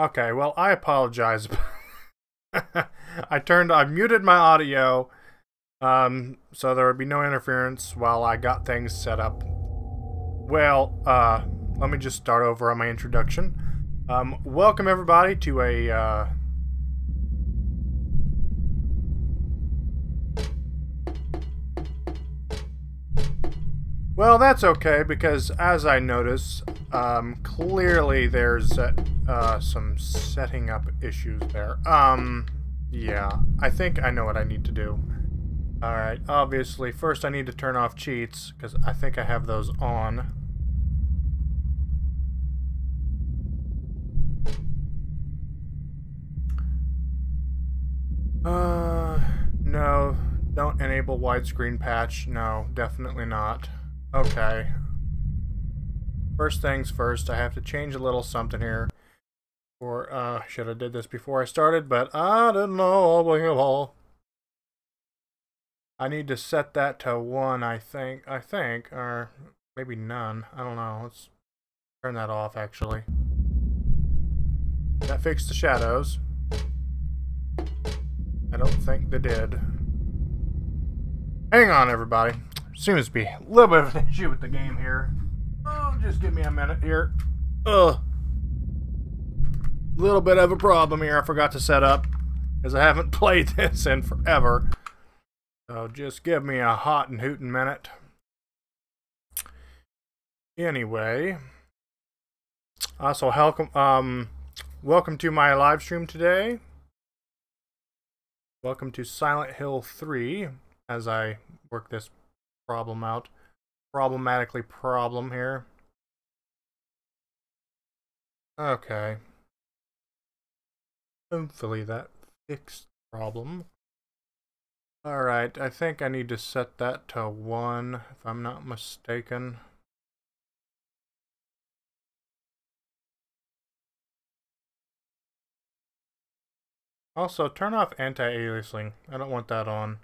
Okay, well, I apologize. I turned, I muted my audio, um, so there would be no interference while I got things set up. Well, uh, let me just start over on my introduction. Um, welcome everybody to a, uh, Well, that's okay because as I notice, um, clearly there's uh, uh, some setting up issues there. Um, yeah, I think I know what I need to do. Alright, obviously, first I need to turn off cheats because I think I have those on. Uh, no, don't enable widescreen patch. No, definitely not. Okay. First things first, I have to change a little something here. Or, uh, should have did this before I started, but I didn't know. I need to set that to one, I think. I think, or maybe none. I don't know. Let's turn that off, actually. That fixed the shadows. I don't think they did. Hang on, everybody. Seems to be a little bit of an issue with the game here. Oh, just give me a minute here. Ugh. Little bit of a problem here I forgot to set up. Because I haven't played this in forever. So just give me a hot and hootin' minute. Anyway. Also, welcome, um, welcome to my live stream today. Welcome to Silent Hill 3 as I work this problem out. Problematically problem here. Okay. Hopefully that fixed problem. Alright, I think I need to set that to 1, if I'm not mistaken. Also, turn off anti-aliasing. I don't want that on.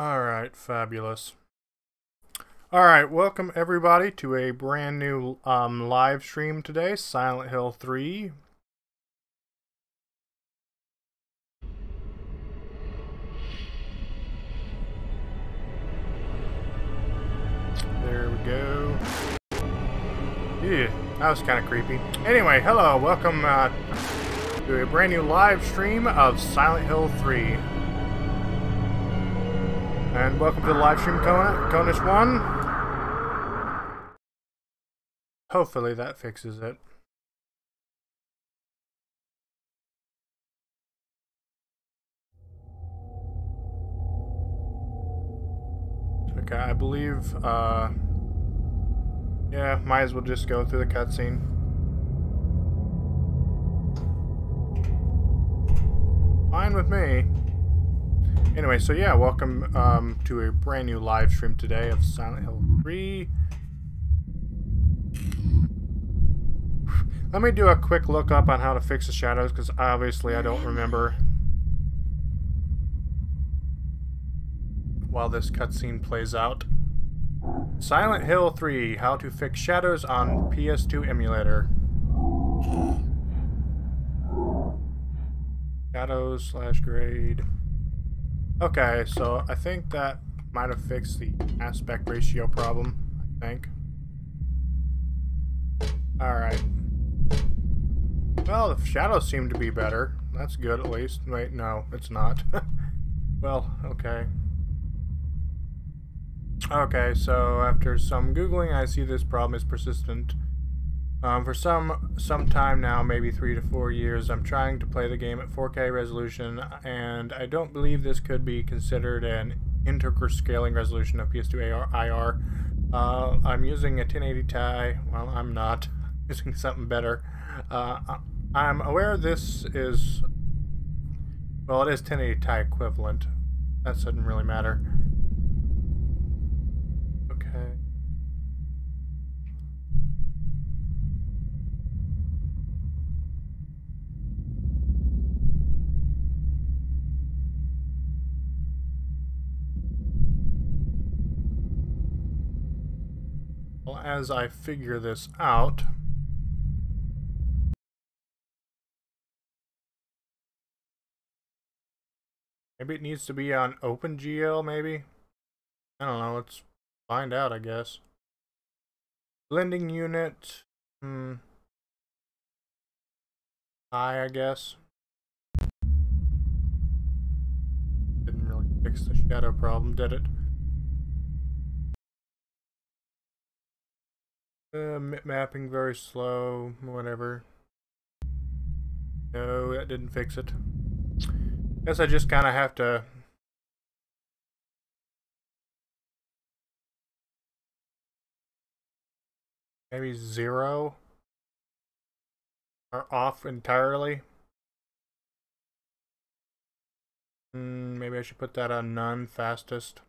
Alright, fabulous. Alright, welcome everybody to a brand new um, live stream today, Silent Hill 3. There we go. Yeah, that was kind of creepy. Anyway, hello, welcome uh, to a brand new live stream of Silent Hill 3. And welcome to the live stream, Kona, Conus 1. Hopefully that fixes it. Okay, I believe, uh... Yeah, might as well just go through the cutscene. Fine with me. Anyway, so yeah, welcome um, to a brand new live stream today of Silent Hill 3. Let me do a quick look up on how to fix the shadows, because obviously I don't remember. While this cutscene plays out. Silent Hill 3, how to fix shadows on PS2 emulator. Shadows slash grade. Okay, so I think that might have fixed the aspect ratio problem, I think. Alright. Well, the shadows seem to be better. That's good at least. Wait, no, it's not. well, okay. Okay, so after some googling, I see this problem is persistent. Um, for some some time now, maybe three to four years, I'm trying to play the game at 4K resolution, and I don't believe this could be considered an integer scaling resolution of PS2 IR. Uh, I'm using a 1080 Ti. Well, I'm not using something better. Uh, I'm aware this is well, it is 1080 Ti equivalent. That doesn't really matter. As I figure this out... Maybe it needs to be on OpenGL, maybe? I don't know, let's find out, I guess. Blending unit, hmm. High, I guess. Didn't really fix the shadow problem, did it? Uh, mapping very slow, whatever. No, that didn't fix it. Guess I just kind of have to... Maybe zero? Or off entirely? Mm, maybe I should put that on none, fastest.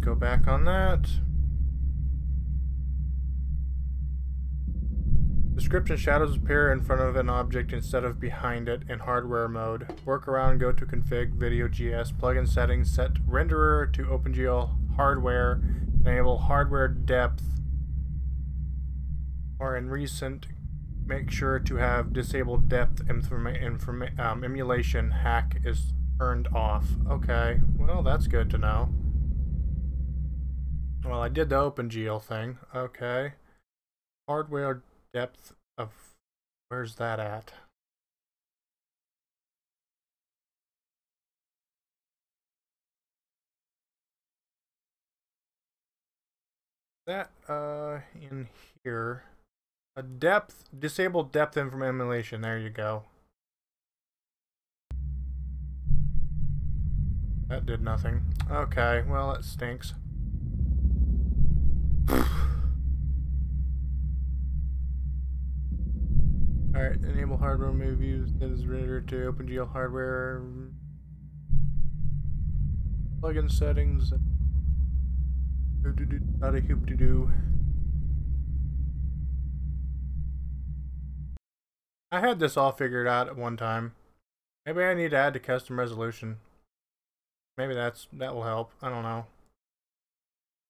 Go back on that. Description shadows appear in front of an object instead of behind it in hardware mode. Work around, go to config, video GS, plugin settings, set renderer to OpenGL hardware, enable hardware depth, or in recent, make sure to have disabled depth um, emulation hack is turned off. Okay, well that's good to know. Well, I did the OpenGL thing. Okay. Hardware depth of... Where's that at? That, uh, in here. A depth, disabled depth in from emulation. There you go. That did nothing. Okay, well, it stinks. Alright, enable hardware move use that is rendered to OpenGL hardware. Plugin settings. Not a hoop to do. I had this all figured out at one time. Maybe I need to add to custom resolution. Maybe that's that will help. I don't know.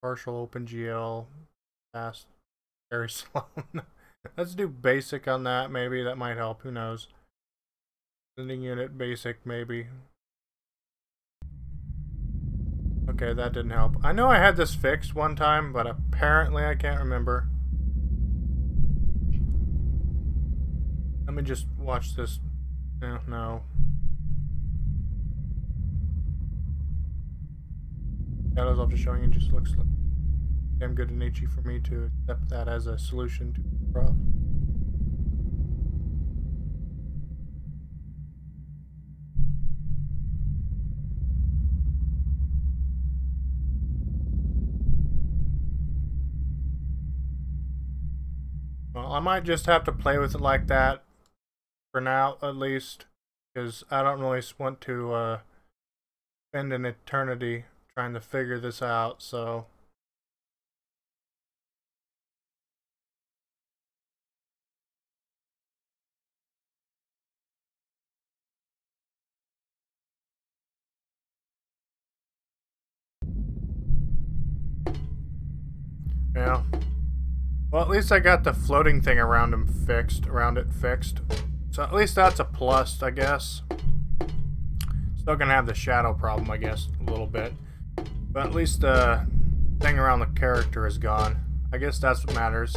Partial OpenGL. Fast. Very slow. Let's do basic on that, maybe. That might help. Who knows? Blending unit basic, maybe. Okay, that didn't help. I know I had this fixed one time, but apparently I can't remember. Let me just watch this. No, no. Shadows after showing it just looks damn good and itchy for me to accept that as a solution to Well, I might just have to play with it like that for now, at least, because I don't really want to uh, spend an eternity trying to figure this out, so... Well, at least I got the floating thing around him fixed, around it fixed. So at least that's a plus, I guess. Still gonna have the shadow problem, I guess, a little bit. But at least the thing around the character is gone. I guess that's what matters.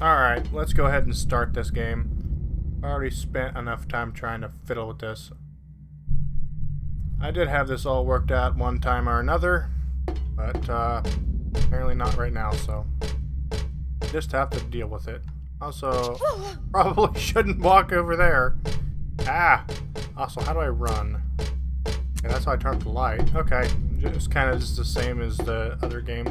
Alright, let's go ahead and start this game. I already spent enough time trying to fiddle with this. I did have this all worked out one time or another, but uh, Apparently not right now, so just have to deal with it. Also, probably shouldn't walk over there. Ah! Also, how do I run? Okay, that's how I turn off the light. Okay, just kind of the same as the other game.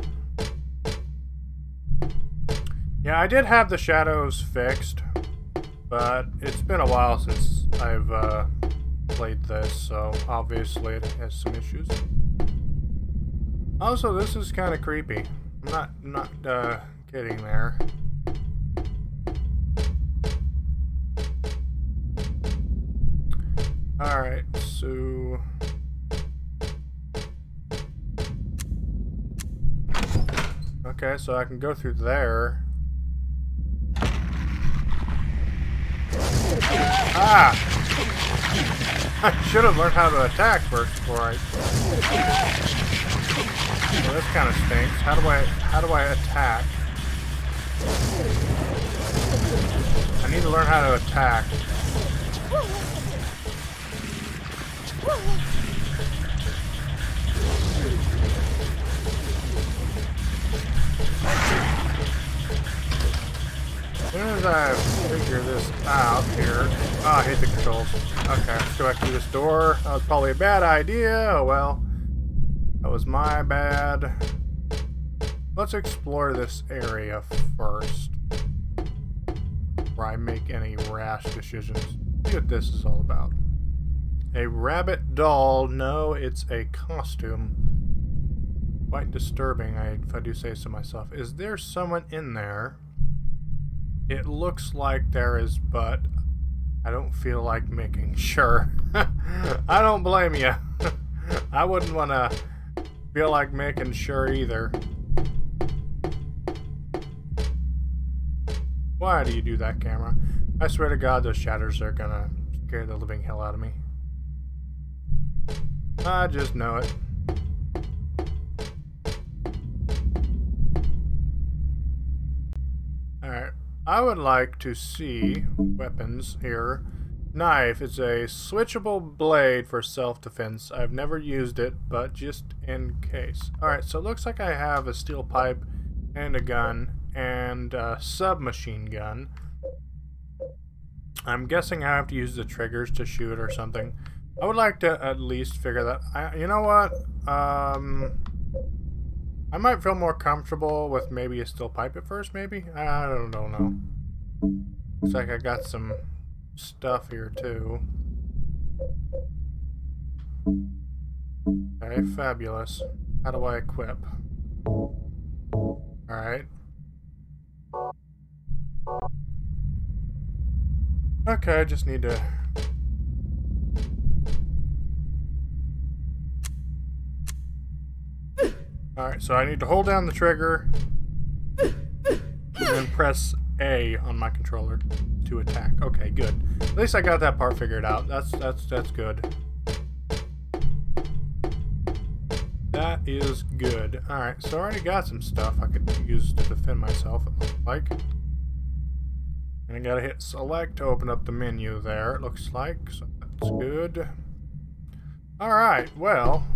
Yeah, I did have the shadows fixed, but it's been a while since I've uh, played this, so obviously it has some issues. Also, this is kind of creepy. I'm not, not uh, getting there. Alright, so... Okay, so I can go through there. Ah! I should have learned how to attack first before I... Well, this kind of stinks. How do I, how do I attack? I need to learn how to attack. As soon as I figure this out here... Oh, I hate the controls. Okay, let's go back through this door. That was probably a bad idea. Oh well. That was my bad. Let's explore this area first. Before I make any rash decisions. See what this is all about. A rabbit doll. No, it's a costume. Quite disturbing, if I do say so myself. Is there someone in there? It looks like there is, but I don't feel like making sure. I don't blame you. I wouldn't want to feel like making sure either. Why do you do that, camera? I swear to God, those shadows are gonna scare the living hell out of me. I just know it. Alright. I would like to see weapons here. Knife is a switchable blade for self-defense. I've never used it, but just in case. Alright, so it looks like I have a steel pipe and a gun and a submachine gun. I'm guessing I have to use the triggers to shoot or something. I would like to at least figure that. I, you know what? Um, I might feel more comfortable with maybe a steel pipe at first. Maybe I don't, don't know. Looks like I got some stuff here too. Okay, fabulous. How do I equip? Alright. Okay, I just need to Alright, so I need to hold down the trigger and then press A on my controller to attack. Okay, good. At least I got that part figured out. That's that's that's good. That is good. Alright, so I already got some stuff I could use to defend myself, it looks like. And I gotta hit select to open up the menu there, it looks like. So that's good. Alright, well,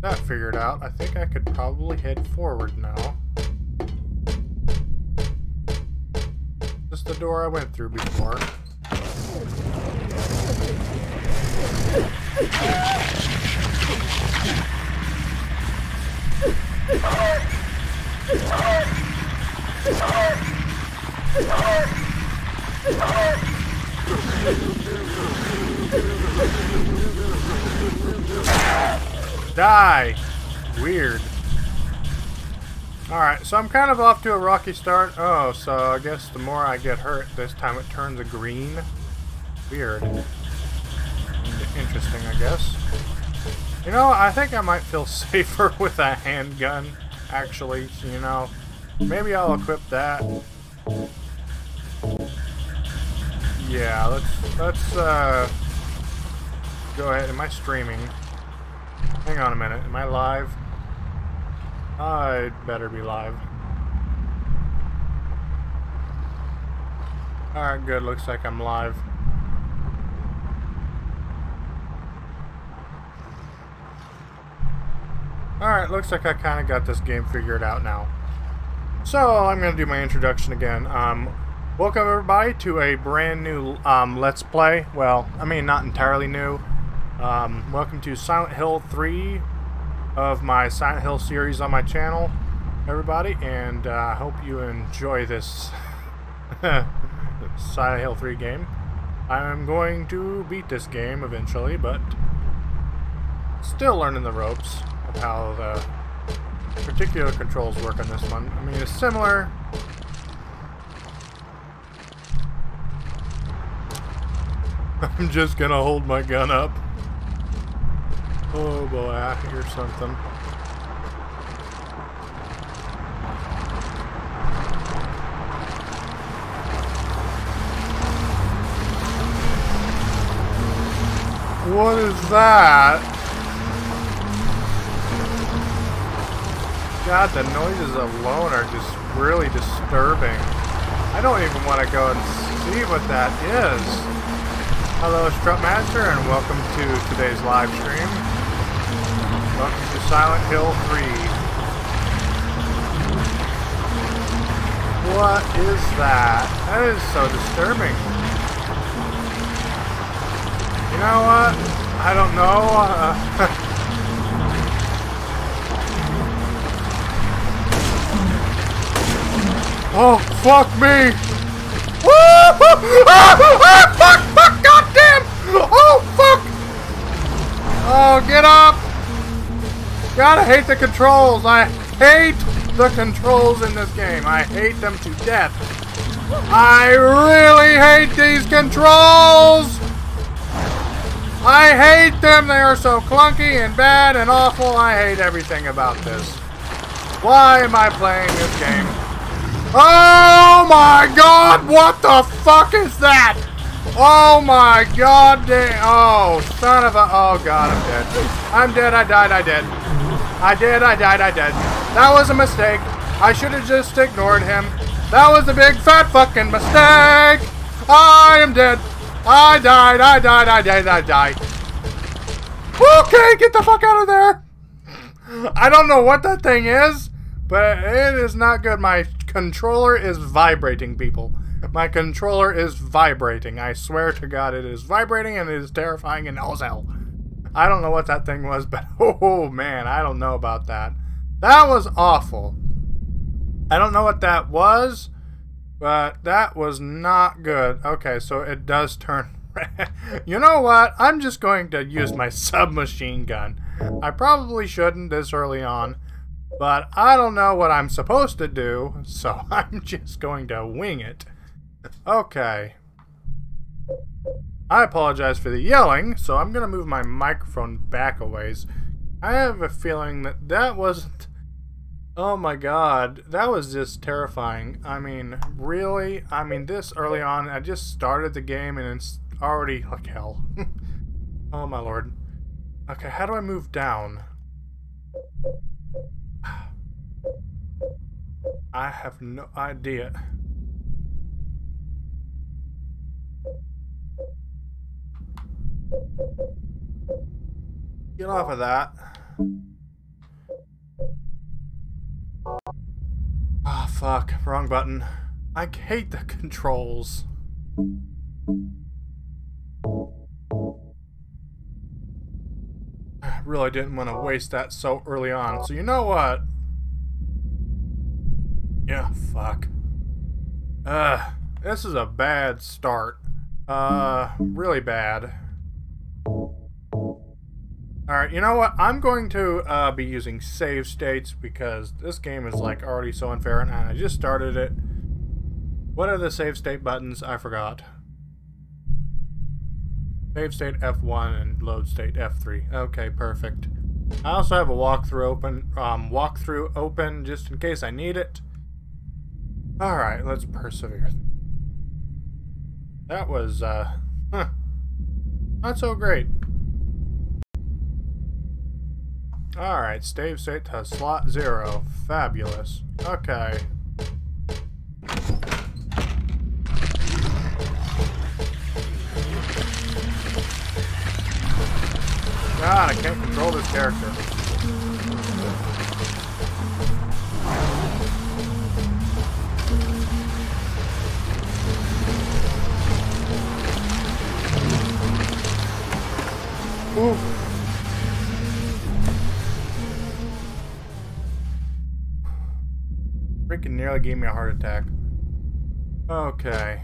that figured out, I think I could probably head forward now. Just the door I went through before. Die! Weird. Alright, so I'm kind of off to a rocky start. Oh, so I guess the more I get hurt, this time it turns a green. Weird. Interesting, I guess. You know, I think I might feel safer with a handgun, actually. You know, maybe I'll equip that. Yeah, let's, let's, uh, go ahead. Am I streaming? Hang on a minute. Am I live? I'd better be live. Alright, good. Looks like I'm live. Alright, looks like I kind of got this game figured out now. So, I'm going to do my introduction again. Um, welcome everybody to a brand new um, Let's Play. Well, I mean, not entirely new. Um, welcome to Silent Hill 3 of my Silent Hill series on my channel, everybody, and uh, I uh, hope you enjoy this Silent Hill 3 game. I'm going to beat this game eventually, but still learning the ropes how the particular controls work on this one. I mean, it's similar. I'm just gonna hold my gun up. Oh boy, I hear something. What is that? God, the noises alone are just really disturbing. I don't even want to go and see what that is. Hello, Strutmaster, and welcome to today's live stream. Welcome to Silent Hill 3. What is that? That is so disturbing. You know what? I don't know. Uh, oh, fuck me! Ah, ah, fuck, fuck, goddamn! Oh, fuck! Oh, get up! Gotta hate the controls. I hate the controls in this game. I hate them to death. I really hate these controls! I hate them. They are so clunky and bad and awful. I hate everything about this. Why am I playing this game? Oh my god! What the fuck is that? Oh my god damn. Oh, son of a. Oh god, I'm dead. I'm dead. I died. I did. I did. I died. I did. That was a mistake. I should have just ignored him. That was a big fat fucking mistake. I am dead. I died, I died, I died, I died. Okay, get the fuck out of there. I don't know what that thing is, but it is not good. My controller is vibrating, people. My controller is vibrating. I swear to God, it is vibrating and it is terrifying and all hell. I don't know what that thing was, but oh man, I don't know about that. That was awful. I don't know what that was, but that was not good. Okay, so it does turn you know what? I'm just going to use oh. my submachine gun. I probably shouldn't this early on, but I don't know what I'm supposed to do, so I'm just going to wing it. Okay. I apologize for the yelling, so I'm going to move my microphone back a ways. I have a feeling that that wasn't Oh my god, that was just terrifying. I mean, really? I mean, this early on, I just started the game and it's already like hell. oh my lord. Okay, how do I move down? I have no idea. Get off of that. Ah, oh, fuck. Wrong button. I hate the controls. I really didn't want to waste that so early on. So you know what? Yeah, fuck. Uh, this is a bad start. Uh, really bad. Alright, you know what? I'm going to uh, be using save states because this game is like already so unfair and I just started it. What are the save state buttons? I forgot. Save state F1 and load state F3. Okay, perfect. I also have a walkthrough open, um, walkthrough open just in case I need it. Alright, let's persevere. That was, uh, huh, not so great. Alright, save state to slot zero. Fabulous. Okay. God, I can't control this character. Ooh. Freaking nearly gave me a heart attack. Okay.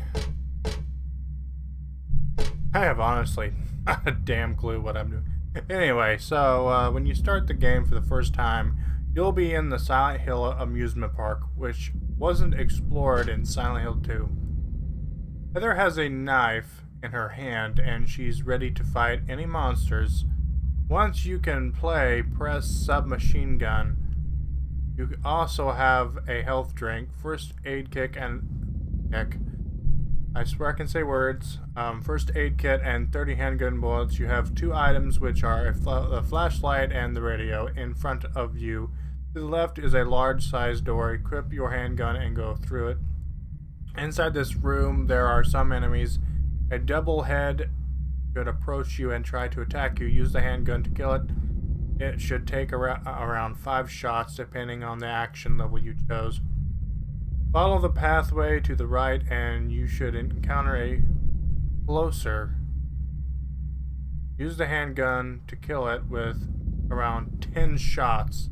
I have honestly not a damn clue what I'm doing. Anyway, so uh, when you start the game for the first time, you'll be in the Silent Hill amusement park, which wasn't explored in Silent Hill 2. Heather has a knife in her hand and she's ready to fight any monsters once you can play, press submachine gun. You also have a health drink, first aid kit, and kick. I swear I can say words. Um, first aid kit and 30 handgun bullets. You have two items, which are a, fl a flashlight and the radio, in front of you. To the left is a large sized door. Equip your handgun and go through it. Inside this room, there are some enemies. A double head should approach you and try to attack you. Use the handgun to kill it. It should take ar around five shots, depending on the action level you chose. Follow the pathway to the right, and you should encounter a closer. Use the handgun to kill it with around 10 shots.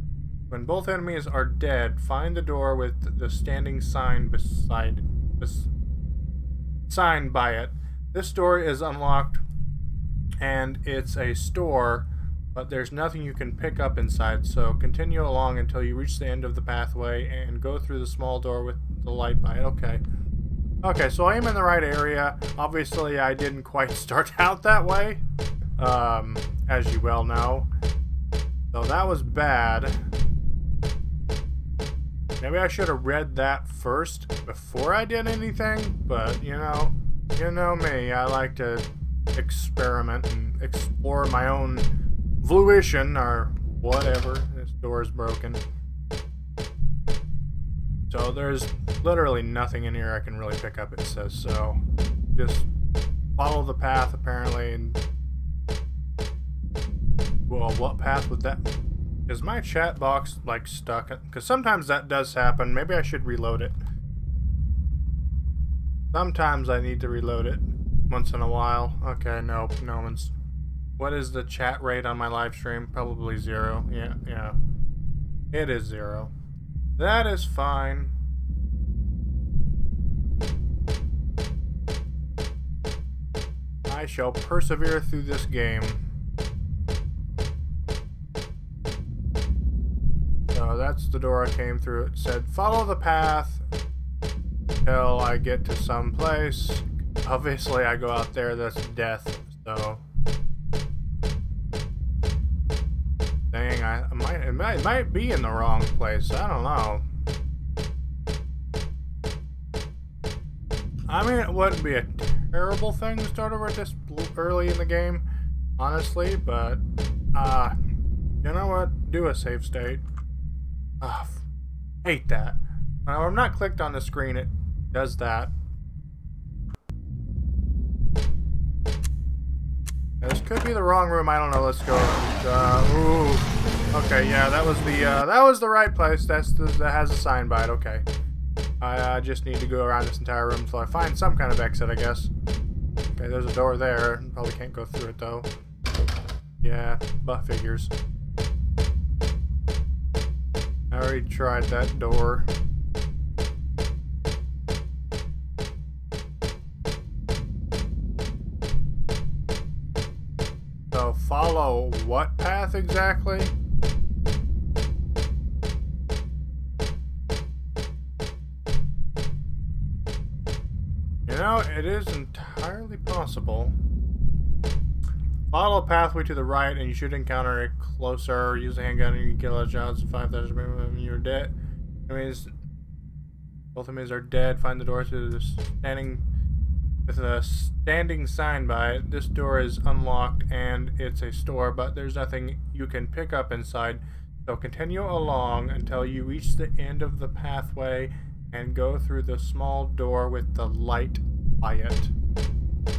When both enemies are dead, find the door with the standing sign beside bes sign by it. This door is unlocked and it's a store, but there's nothing you can pick up inside. So continue along until you reach the end of the pathway and go through the small door with the light by it. Okay. Okay, so I am in the right area. Obviously, I didn't quite start out that way, um, as you well know. So that was bad. Maybe I should have read that first before I did anything, but you know, you know me, I like to experiment and explore my own volition or whatever. This door is broken. So there's literally nothing in here I can really pick up, it says. So just follow the path apparently and well, what path would that is my chat box like stuck? Because sometimes that does happen. Maybe I should reload it. Sometimes I need to reload it once in a while. Okay, nope, no one's... What is the chat rate on my live stream? Probably zero. Yeah, yeah. It is zero. That is fine. I shall persevere through this game. So that's the door I came through. It said, follow the path till I get to some place. Obviously, I go out there, that's death, so... Dang, I, I might, it might, it might be in the wrong place, I don't know. I mean, it wouldn't be a terrible thing to start over this early in the game, honestly, but, uh, you know what? Do a save state. Ugh, hate that. I'm not clicked on the screen, it does that. This could be the wrong room. I don't know. Let's go. Uh, ooh. Okay, yeah, that was the uh, that was the right place. That's the, that has a sign by it. Okay. I uh, just need to go around this entire room until I find some kind of exit, I guess. Okay, there's a door there. Probably can't go through it though. Yeah, but figures. I already tried that door. Follow what path exactly? You know, it is entirely possible. Follow a pathway to the right and you should encounter a closer. Use a handgun and you can kill a odds 5,000 when you're dead. Enemies, both enemies are dead. Find the door to the standing with a standing sign by it. This door is unlocked and it's a store, but there's nothing you can pick up inside. So continue along until you reach the end of the pathway and go through the small door with the light by it.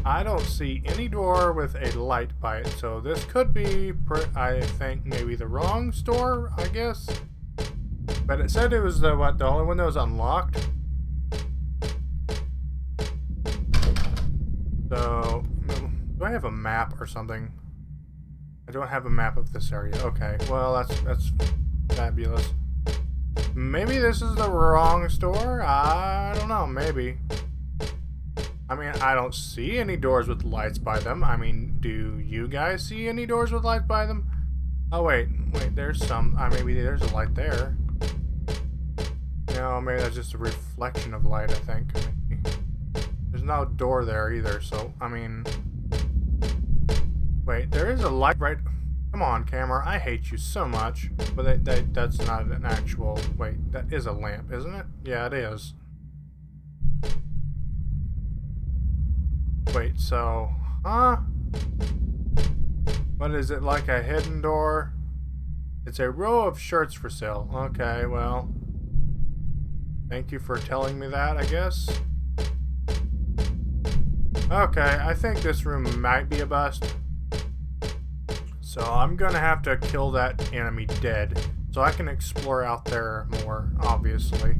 I don't see any door with a light by it, so this could be, I think, maybe the wrong store, I guess. But it said it was the what the only one that was unlocked. Have a map or something? I don't have a map of this area. Okay, well that's that's fabulous. Maybe this is the wrong store? I don't know, maybe. I mean, I don't see any doors with lights by them. I mean, do you guys see any doors with lights by them? Oh, wait. Wait, there's some. Uh, maybe there's a light there. No, maybe that's just a reflection of light, I think. There's no door there either, so, I mean... Wait, there is a light right... Come on, camera. I hate you so much. But that, that, that's not an actual... Wait, that is a lamp, isn't it? Yeah, it is. Wait, so... Huh? What is it, like a hidden door? It's a row of shirts for sale. Okay, well... Thank you for telling me that, I guess. Okay, I think this room might be a bust. So I'm gonna have to kill that enemy dead. So I can explore out there more, obviously.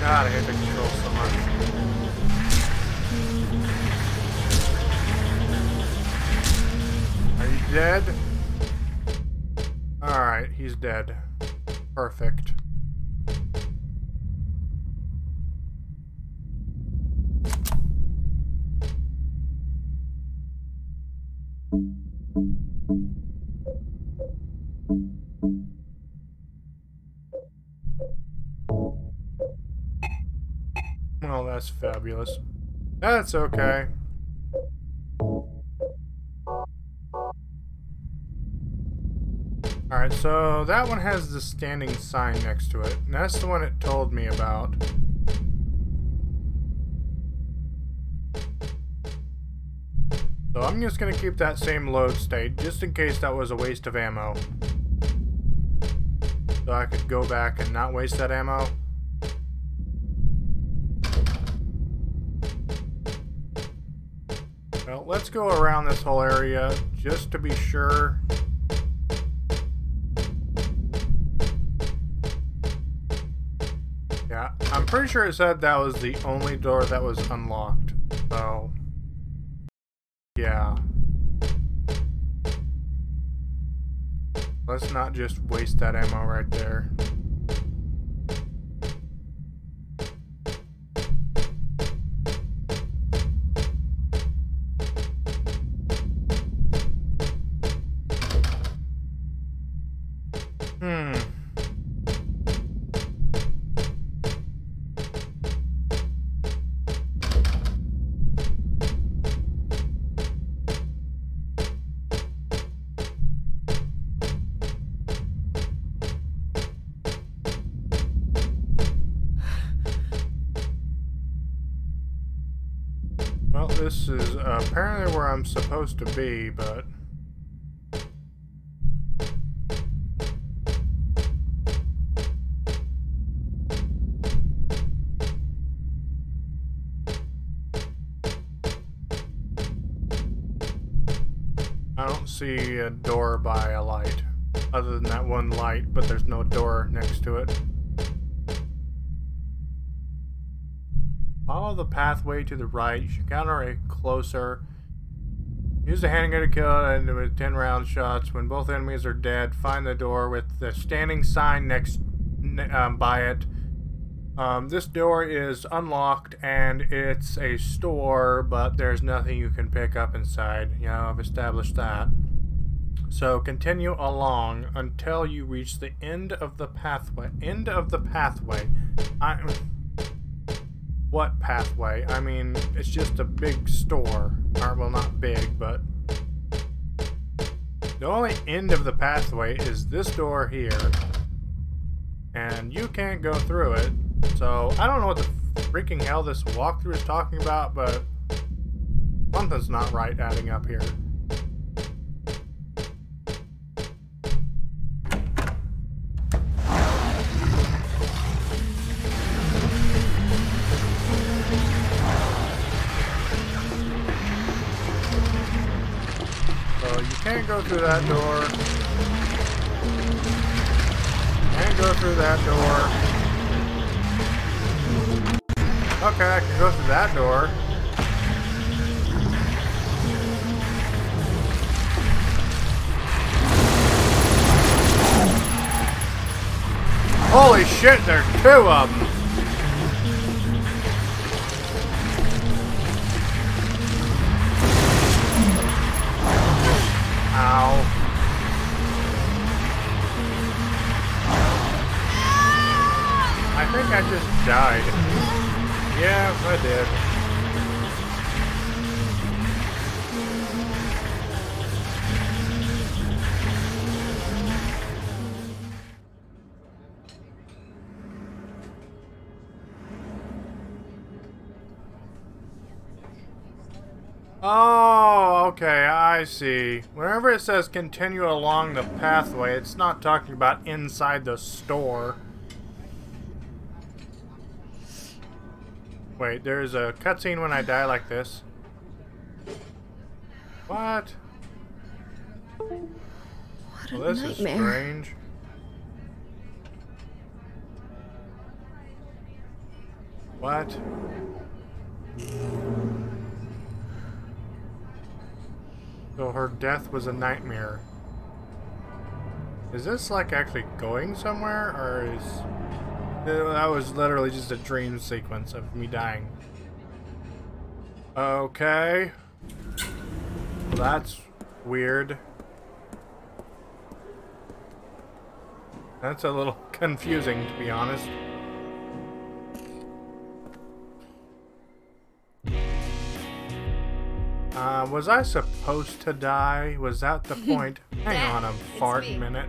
God, I hate the control dead? Alright, he's dead. Perfect. Well, that's fabulous. That's okay. Alright, so that one has the standing sign next to it. And that's the one it told me about. So I'm just going to keep that same load state, just in case that was a waste of ammo. So I could go back and not waste that ammo. Well, let's go around this whole area just to be sure. Pretty sure it said that was the only door that was unlocked. So, yeah. Let's not just waste that ammo right there. Supposed to be, but... I don't see a door by a light. Other than that one light, but there's no door next to it. Follow the pathway to the right. You should counter a closer. Use the handgun to kill and with 10 round shots. When both enemies are dead, find the door with the standing sign next um, by it. Um, this door is unlocked and it's a store, but there's nothing you can pick up inside. You know, I've established that. So continue along until you reach the end of the pathway. End of the pathway. I. What pathway? I mean, it's just a big store. Or, well, not big, but... The only end of the pathway is this door here. And you can't go through it. So, I don't know what the freaking hell this walkthrough is talking about, but... Something's not right adding up here. Through that door. Can't go through that door. Okay, I can go through that door. Holy shit, there's two of them. Died. Yeah, I did. Oh, okay, I see. Whenever it says continue along the pathway, it's not talking about inside the store. Wait, there's a cutscene when I die like this. What? What a well, this nightmare. is strange. What? So her death was a nightmare. Is this like actually going somewhere, or is that was literally just a dream sequence of me dying? Okay. Well, that's weird. That's a little confusing, to be honest. Uh, was I supposed to die? Was that the point? Hang on a fart minute.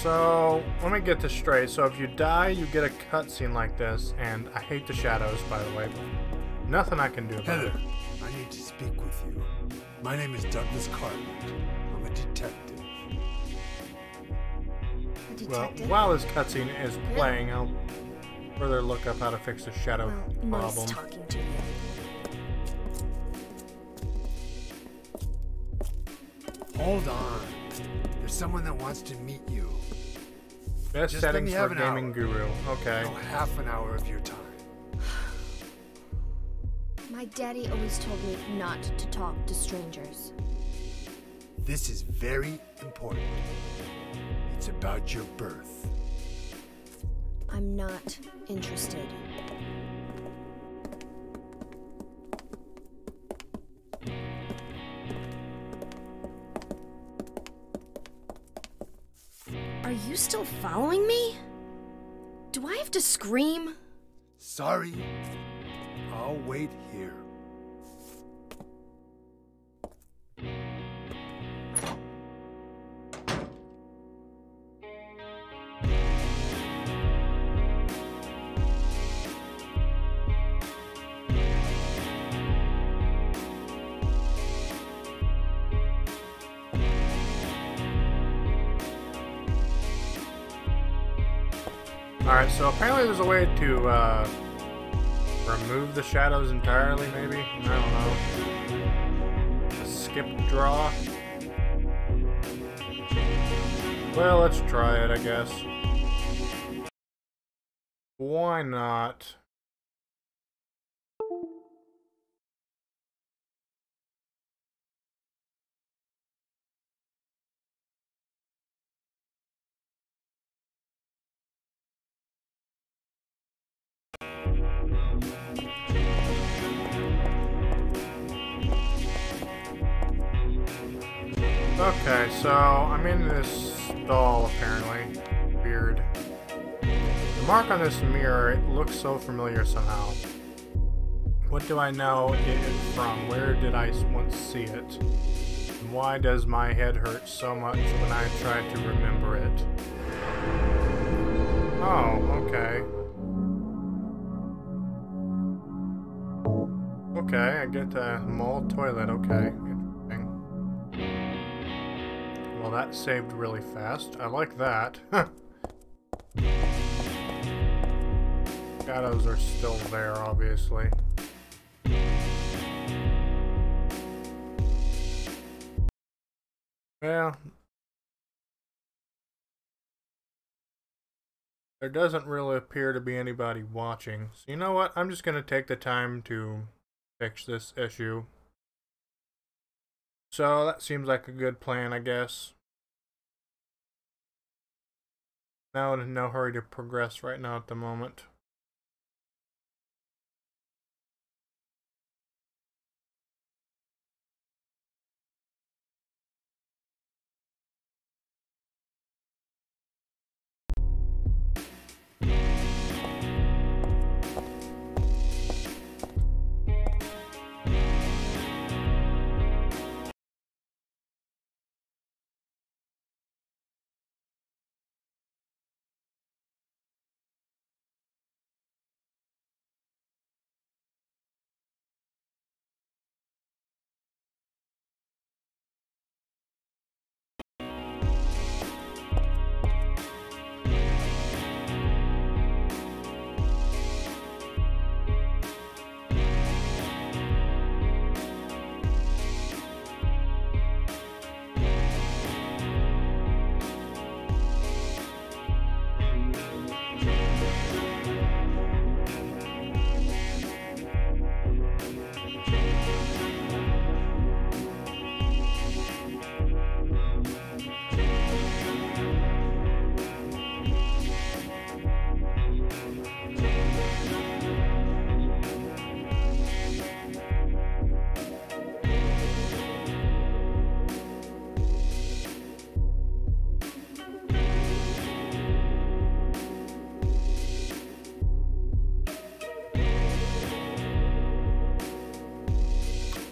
So, let me get this straight. So, if you die, you get a cutscene like this, and I hate the shadows, by the way. Nothing I can do about Heather, it. I need to speak with you. My name is Douglas Cartland. I'm a detective. A detective? Well, while this cutscene is playing, I'll further look up how to fix the shadow well, nice problem. talking to you. Hold on. There's someone that wants to meet you. Best Just let settings me for have an Gaming hour. Guru. Okay. Half an hour of your time. My daddy always told me not to talk to strangers. This is very important. It's about your birth. I'm not interested. You still following me? Do I have to scream? Sorry. I'll wait here. There's a way to uh, remove the shadows entirely, maybe? I don't know. A skip draw? Well, let's try it, I guess. Why not? Okay, so I'm in this stall apparently. Weird. The mark on this mirror, it looks so familiar somehow. What do I know it from? Where did I once see it? And why does my head hurt so much when I try to remember it? Oh, okay. Okay, I get the mall toilet, okay. Well, that saved really fast. I like that. Shadows are still there, obviously. Well... there doesn't really appear to be anybody watching. So you know what? I'm just going to take the time to fix this issue. So that seems like a good plan, I guess. Now in no hurry to progress right now at the moment.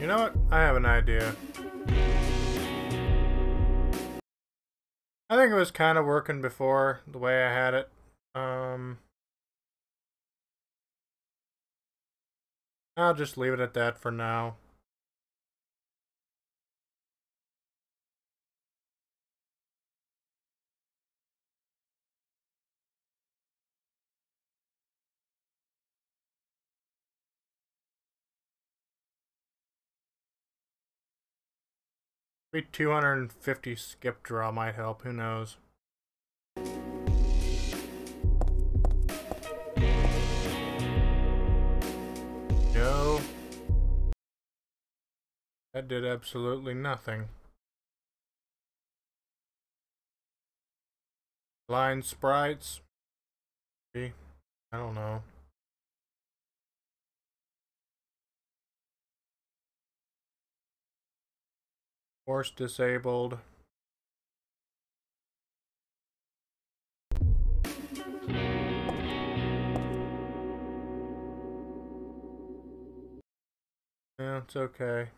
You know what? I have an idea. I think it was kind of working before the way I had it. Um, I'll just leave it at that for now. Maybe 250 skip draw might help, who knows. No. That did absolutely nothing. Line sprites. I don't know. Force disabled. Yeah, it's okay.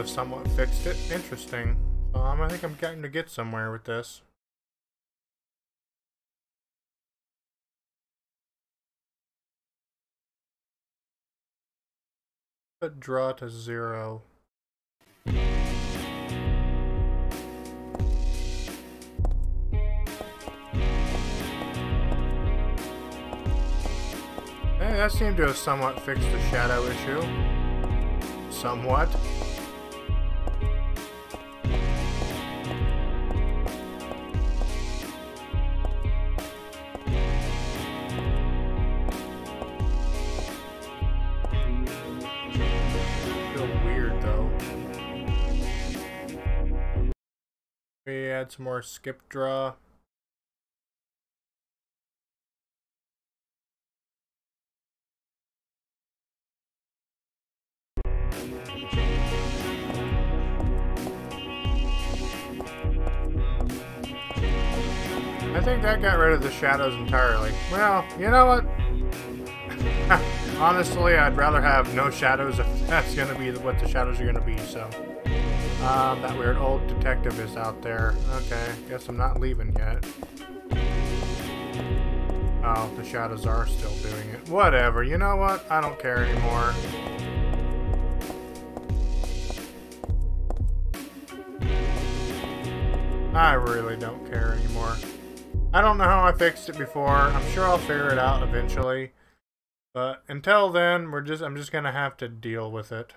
Have somewhat fixed it. Interesting. Um, I think I'm getting to get somewhere with this. Put draw to zero. Hey, that seemed to have somewhat fixed the shadow issue. Somewhat. Add some more skip draw. I think that got rid of the shadows entirely. Well, you know what? Honestly, I'd rather have no shadows if that's gonna be what the shadows are gonna be, so. Um, that weird old detective is out there. Okay, guess I'm not leaving yet. Oh, the shadows are still doing it. Whatever, you know what? I don't care anymore. I really don't care anymore. I don't know how I fixed it before. I'm sure I'll figure it out eventually. But until then, we're just I'm just gonna have to deal with it.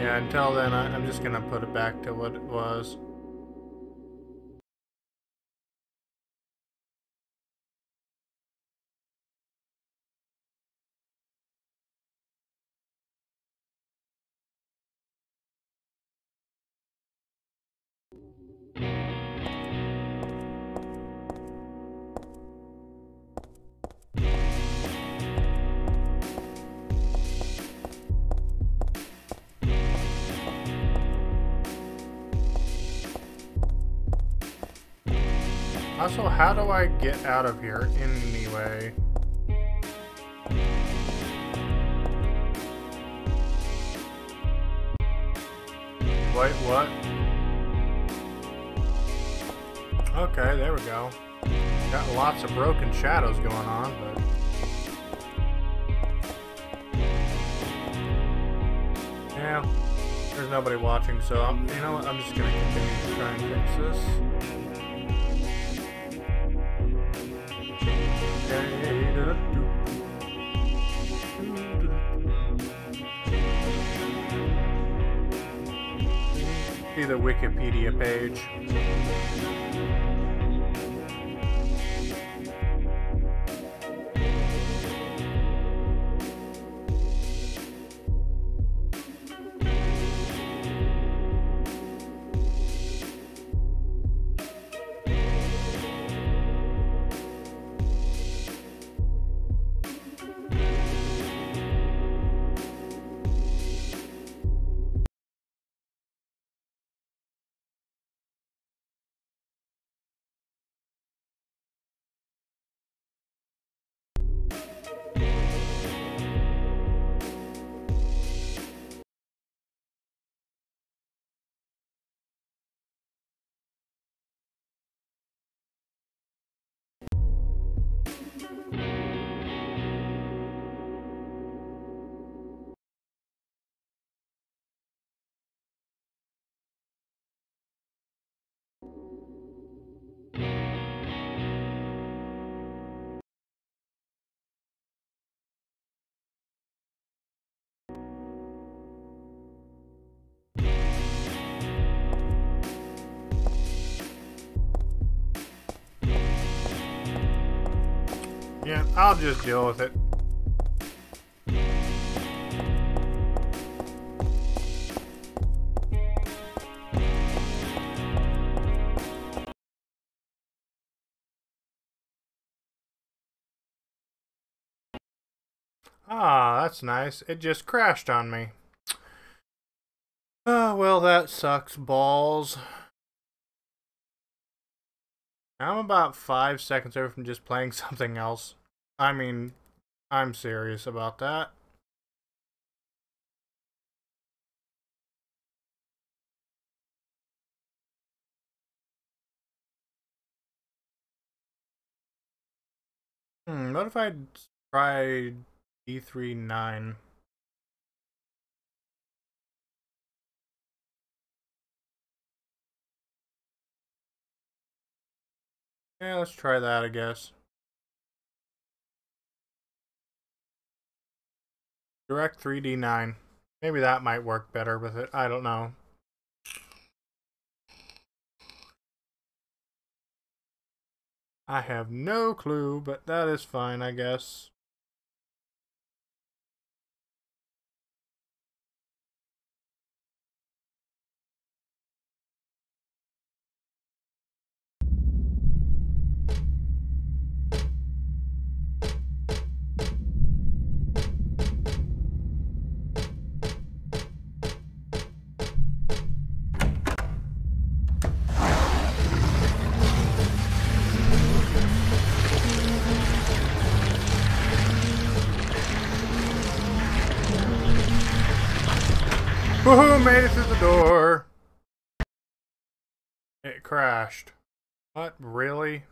Yeah, until then, I, I'm just gonna put it back to what it was. Also, how do I get out of here anyway? Wait, what? Okay, there we go. Got lots of broken shadows going on, but... Yeah, there's nobody watching, so I'm, you know what, I'm just gonna continue to try and fix this. The Wikipedia page. Yeah, I'll just deal with it. Ah, that's nice. It just crashed on me. Oh, well, that sucks balls. I'm about five seconds away from just playing something else. I mean, I'm serious about that. Hmm, what if I tried D39? Yeah, let's try that, I guess. Direct 3D9. Maybe that might work better with it. I don't know. I have no clue, but that is fine, I guess. Crashed. What? Really?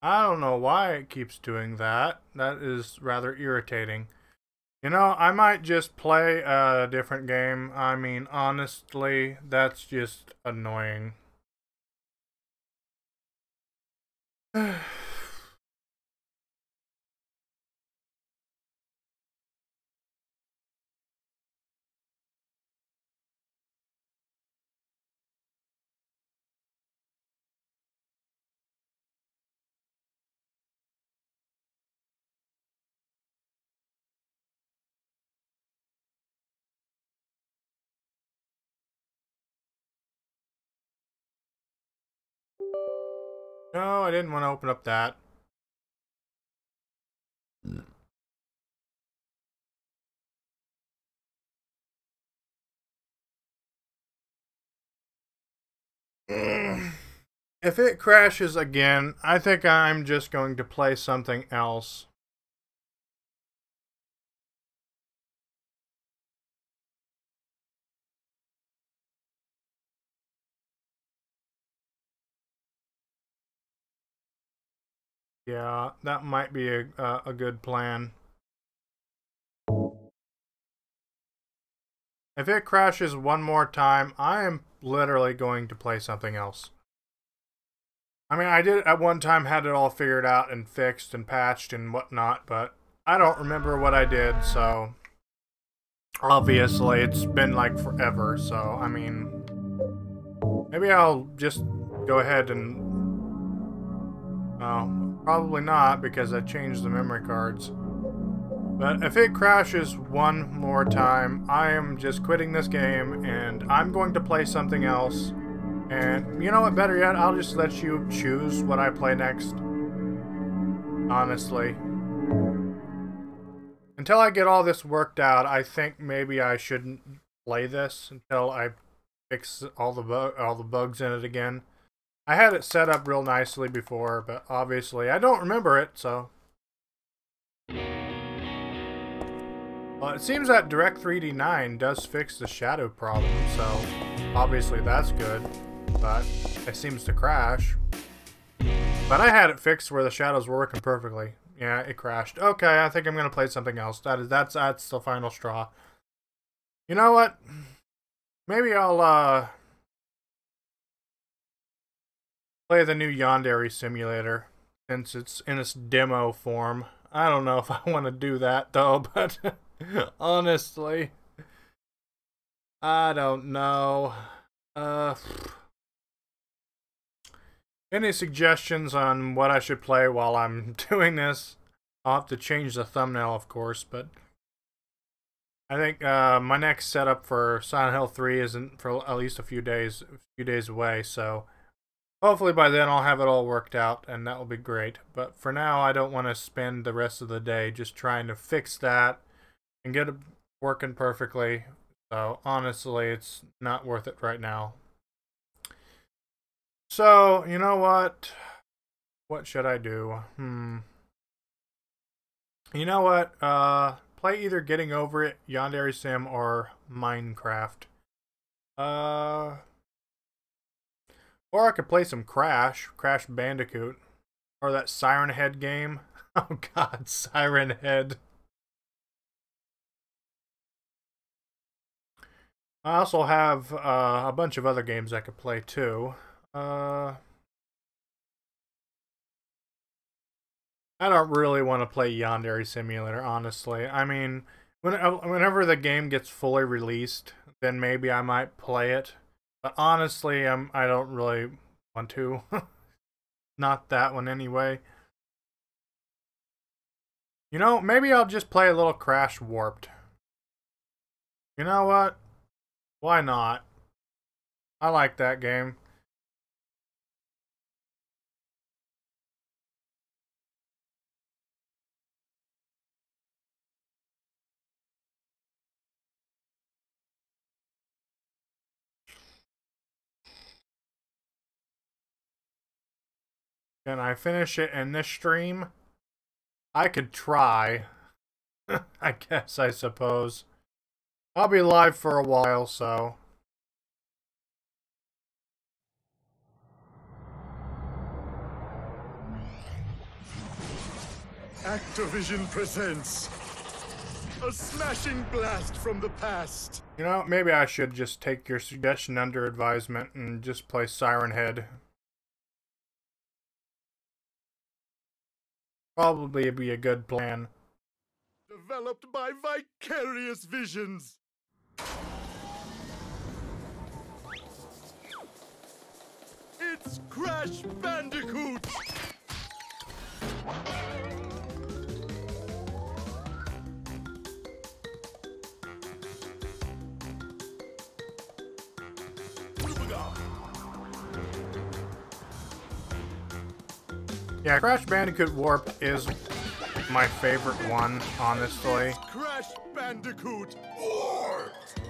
I don't know why it keeps doing that. That is rather irritating. You know, I might just play a different game. I mean, honestly, that's just annoying. No, I didn't want to open up that. If it crashes again, I think I'm just going to play something else. Yeah, that might be a, uh, a good plan. If it crashes one more time, I am literally going to play something else. I mean, I did at one time had it all figured out and fixed and patched and whatnot, but I don't remember what I did, so obviously it's been like forever, so I mean, maybe I'll just go ahead and, well, Probably not, because I changed the memory cards. But if it crashes one more time, I am just quitting this game, and I'm going to play something else. And you know what, better yet, I'll just let you choose what I play next. Honestly. Until I get all this worked out, I think maybe I shouldn't play this until I fix all the all the bugs in it again. I had it set up real nicely before, but obviously I don't remember it, so... Well, it seems that Direct 3D 9 does fix the shadow problem, so obviously that's good, but it seems to crash. But I had it fixed where the shadows were working perfectly. Yeah, it crashed. Okay, I think I'm gonna play something else. That is that's that's the final straw. You know what? Maybe I'll uh play the new Yandere simulator since it's in its demo form. I don't know if I want to do that though, but honestly, I don't know. Uh, any suggestions on what I should play while I'm doing this? I'll have to change the thumbnail, of course, but I think uh, my next setup for Silent Hill 3 isn't for at least a few days, a few days away, so Hopefully by then I'll have it all worked out and that will be great. But for now I don't want to spend the rest of the day just trying to fix that and get it working perfectly. So honestly it's not worth it right now. So, you know what? What should I do? Hmm. You know what? Uh, play either Getting Over It, Yandere Sim, or Minecraft. Uh, or I could play some Crash, Crash Bandicoot, or that Siren Head game. Oh god, Siren Head. I also have uh, a bunch of other games I could play too. Uh, I don't really want to play Yandere Simulator, honestly. I mean, uh, whenever the game gets fully released, then maybe I might play it. But honestly, I'm I don't really want to. Not that one anyway. You know, maybe I'll just play a little Crash Warped. You know what? Why not? I like that game. Can I finish it in this stream? I could try. I guess, I suppose. I'll be live for a while, so. Activision presents a smashing blast from the past. You know, maybe I should just take your suggestion under advisement and just play Siren Head. Probably be a good plan. Developed by Vicarious Visions. It's Crash Bandicoot! Yeah, Crash Bandicoot Warp is my favorite one, honestly. It's Crash Bandicoot Warped!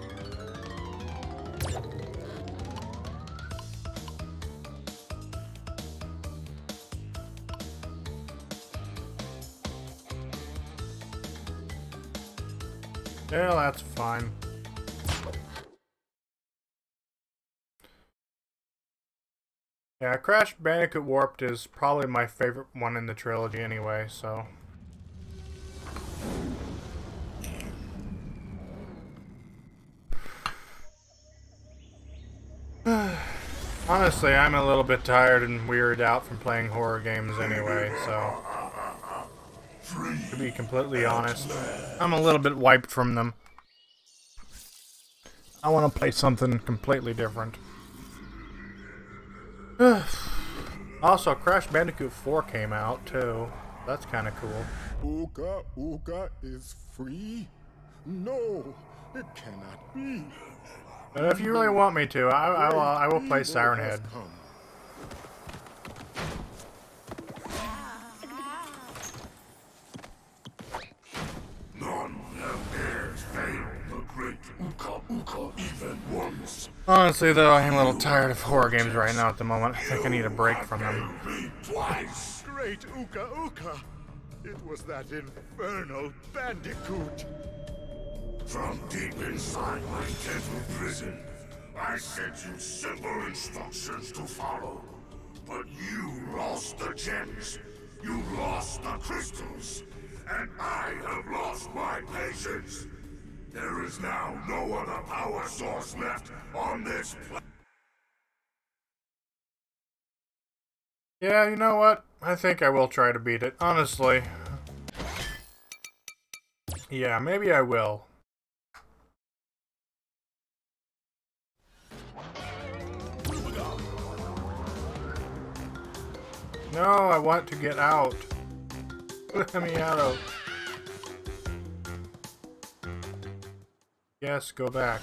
Yeah, that's fine. Yeah, Crash Bandicoot Warped is probably my favorite one in the trilogy anyway, so... Honestly, I'm a little bit tired and weirded out from playing horror games anyway, so... To be completely honest, I'm a little bit wiped from them. I want to play something completely different. also, Crash Bandicoot 4 came out, too. That's kind of cool. Uka Uka is free? No, it cannot be. But if you really want me to, I, I, will, I will play Siren Head. Great Uka Uka even once. Honestly, though, I am a little tired of horror games right now at the moment. I think I need a break from them. Me twice. Great Uka Uka! It was that infernal bandicoot! From deep inside my dental prison, I sent you simple instructions to follow. But you lost the gems. You lost the crystals. And I have lost my patience. There is now no other power source left on this planet. Yeah, you know what? I think I will try to beat it, honestly. Yeah, maybe I will. No, I want to get out. Let me out of... Yes, go back.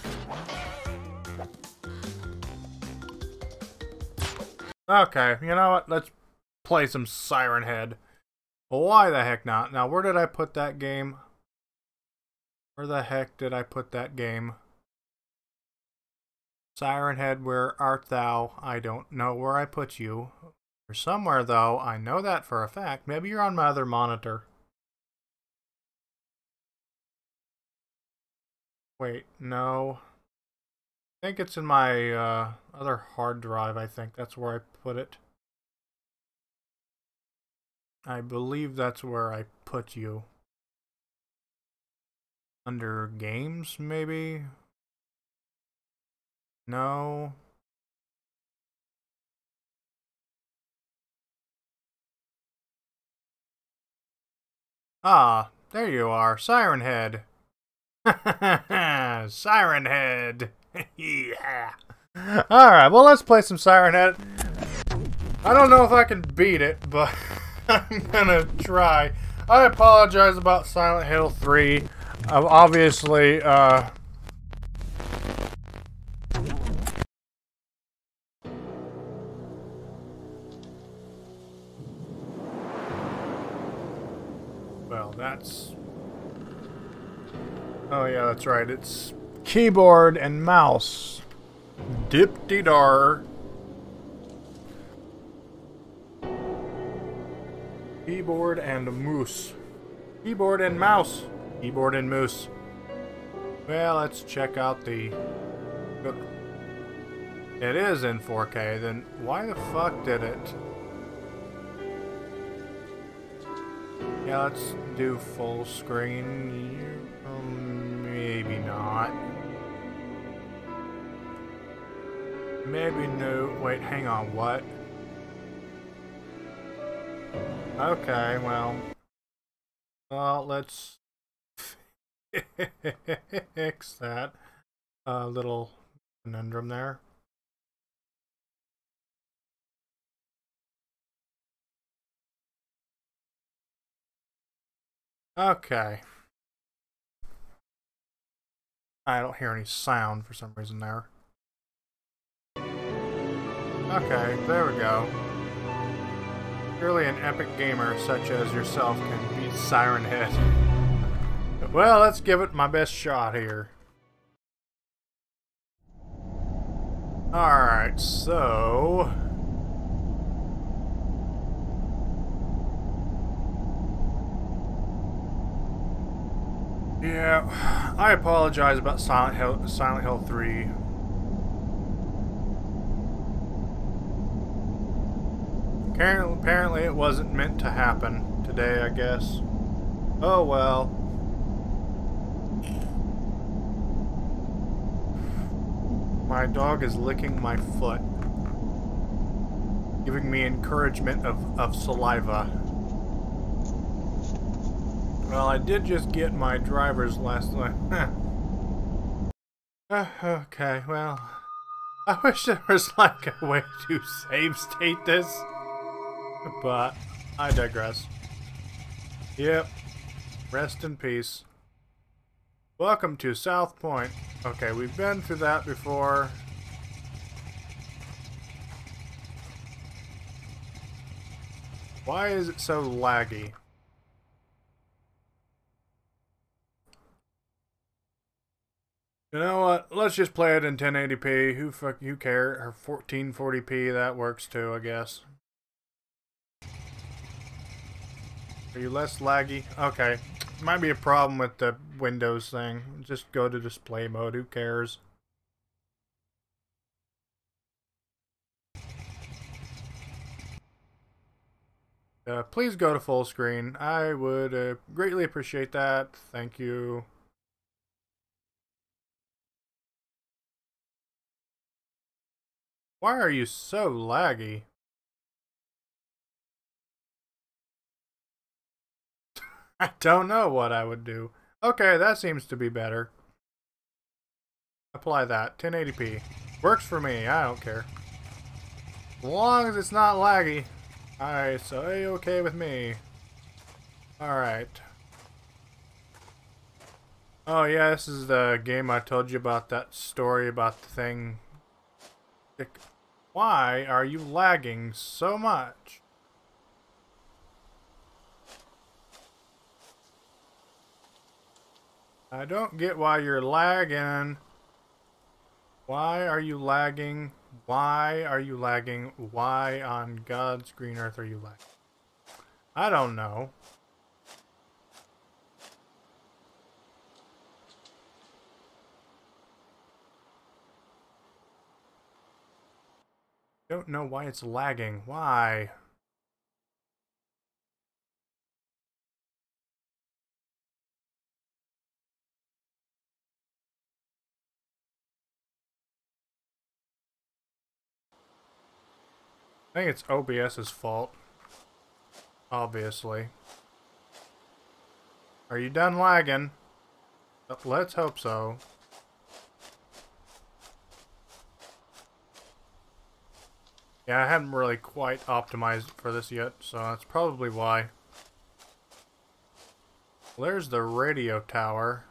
Okay, you know what? Let's play some Siren Head. Why the heck not? Now, where did I put that game? Where the heck did I put that game? Siren Head, where art thou? I don't know where I put you. You're somewhere, though. I know that for a fact. Maybe you're on my other monitor. Wait, no. I think it's in my uh, other hard drive, I think. That's where I put it. I believe that's where I put you. Under games, maybe? No. Ah, there you are, Siren Head. Siren Head. yeah. Alright, well, let's play some Siren Head. I don't know if I can beat it, but I'm gonna try. I apologize about Silent Hill 3. I've obviously, uh... Oh yeah, that's right. It's keyboard and mouse. Dip-de-dar. Keyboard and moose. Keyboard and mouse. Keyboard and moose. Well, let's check out the... It is in 4K, then why the fuck did it... Yeah, let's do full screen. Maybe not. Maybe no. Wait, hang on. What? Okay, well. Well, let's fix that uh, little conundrum there. Okay. I don't hear any sound for some reason there. Okay, there we go. Surely an epic gamer such as yourself can beat Siren Head. well, let's give it my best shot here. Alright, so... Yeah, I apologize about Silent Hill, Silent Hill 3. Apparently it wasn't meant to happen today, I guess. Oh well. My dog is licking my foot. Giving me encouragement of, of saliva. Well, I did just get my driver's last night. uh, okay, well... I wish there was like a way to save state this. But, I digress. Yep. Rest in peace. Welcome to South Point. Okay, we've been through that before. Why is it so laggy? You know what? Let's just play it in 1080p. Who fuck you care? Or 1440p, that works too, I guess. Are you less laggy? Okay. Might be a problem with the Windows thing. Just go to display mode, who cares? Uh, please go to full screen. I would uh, greatly appreciate that. Thank you. Why are you so laggy? I don't know what I would do. Okay, that seems to be better. Apply that. 1080p. Works for me. I don't care. As long as it's not laggy. Alright, so A-okay with me. Alright. Oh yeah, this is the game I told you about, that story about the thing why are you lagging so much? I don't get why you're lagging. Why are you lagging? Why are you lagging? Why on God's green earth are you lagging? I don't know. Don't know why it's lagging. Why? I think it's OBS's fault. Obviously. Are you done lagging? Let's hope so. Yeah, I haven't really quite optimized for this yet, so that's probably why. Well, there's the radio tower.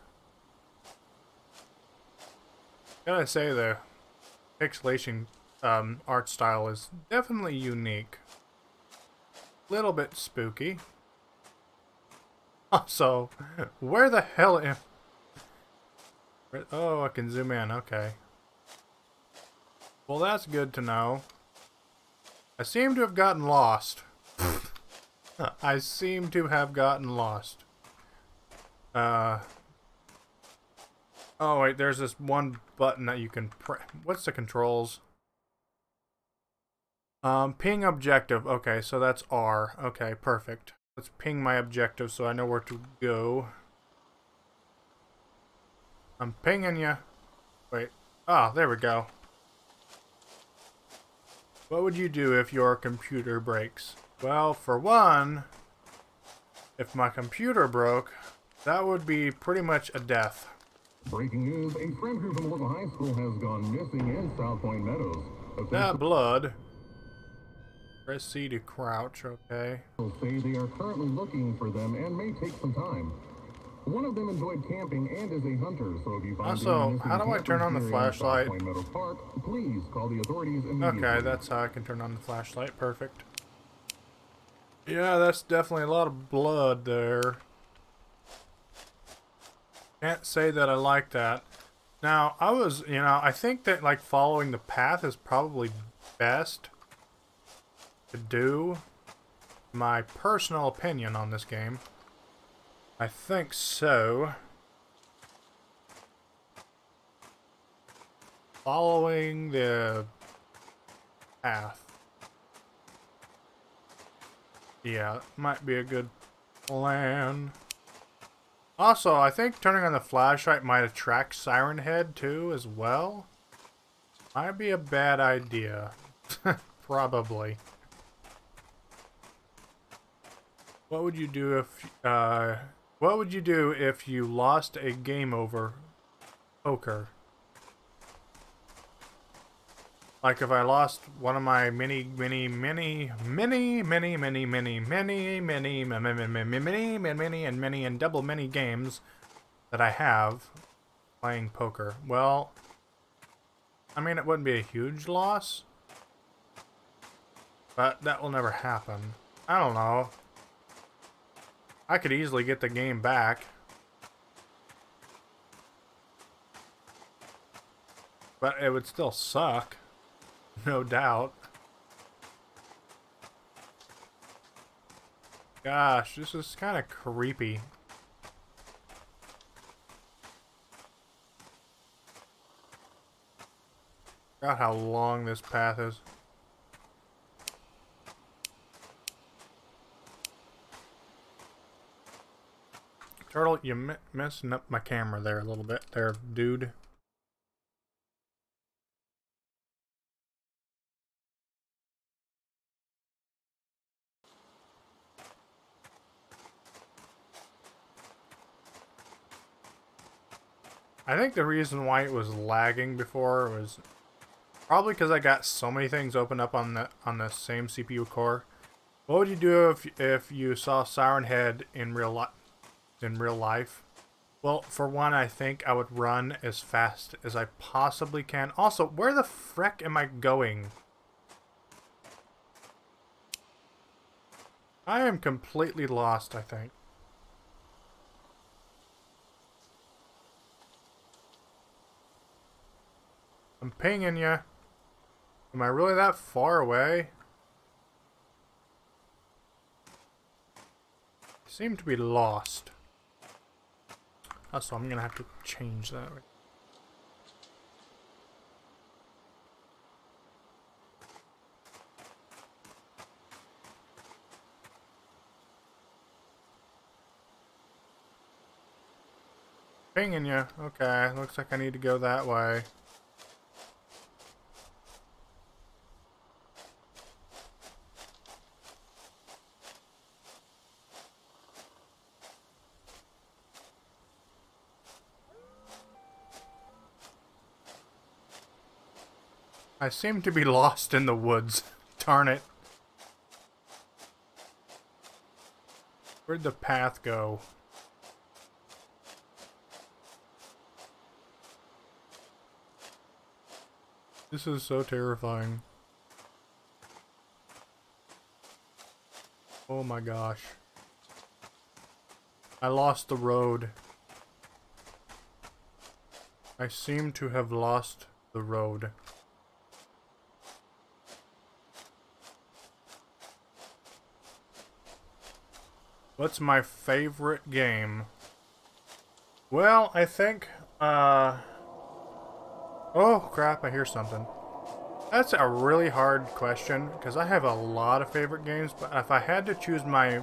Gotta say, the pixelation um, art style is definitely unique. A Little bit spooky. Also, where the hell am... Oh, I can zoom in, okay. Well, that's good to know. I seem to have gotten lost. I seem to have gotten lost. Uh, Oh wait, there's this one button that you can press. What's the controls? Um, ping objective. Okay, so that's R. Okay, perfect. Let's ping my objective so I know where to go. I'm pinging you. Wait. Ah, there we go. What would you do if your computer breaks? Well, for one, if my computer broke, that would be pretty much a death. Breaking news, a friend group from local high school has gone missing in South Point Meadows. Ah, that blood. Press C to crouch, okay. Say they are currently looking for them and may take some time. One of them enjoyed camping and is a hunter, so if you find Also, how do I turn on the campers here in South flashlight? Park, please call the authorities. Okay, that's how I can turn on the flashlight. Perfect. Yeah, that's definitely a lot of blood there. Can't say that I like that. Now, I was, you know, I think that, like, following the path is probably best to do. My personal opinion on this game. I think so. Following the path. Yeah, might be a good plan. Also, I think turning on the flashlight might attract Siren Head too, as well. Might be a bad idea. Probably. What would you do if, uh, what would you do if you lost a game over poker? Like if I lost one of my many, many, many, many, many, many, many, many, many, many, many, many, and many, and double many games that I have playing poker. Well, I mean, it wouldn't be a huge loss, but that will never happen. I don't know. I could easily get the game back. But it would still suck. No doubt. Gosh, this is kind of creepy. Forgot how long this path is. Turtle, you mi messing up my camera there a little bit there, dude. I think the reason why it was lagging before was probably because I got so many things open up on the on the same CPU core. What would you do if if you saw Siren Head in real life? In real life? Well, for one, I think I would run as fast as I possibly can. Also, where the freck am I going? I am completely lost, I think. I'm pinging you. Am I really that far away? Seem to be lost. Oh, so I'm gonna have to change that. Pinging you. Okay, looks like I need to go that way. I seem to be lost in the woods. Darn it. Where'd the path go? This is so terrifying. Oh my gosh. I lost the road. I seem to have lost the road. What's my favorite game? Well, I think Uh. Oh crap! I hear something. That's a really hard question because I have a lot of favorite games, but if I had to choose my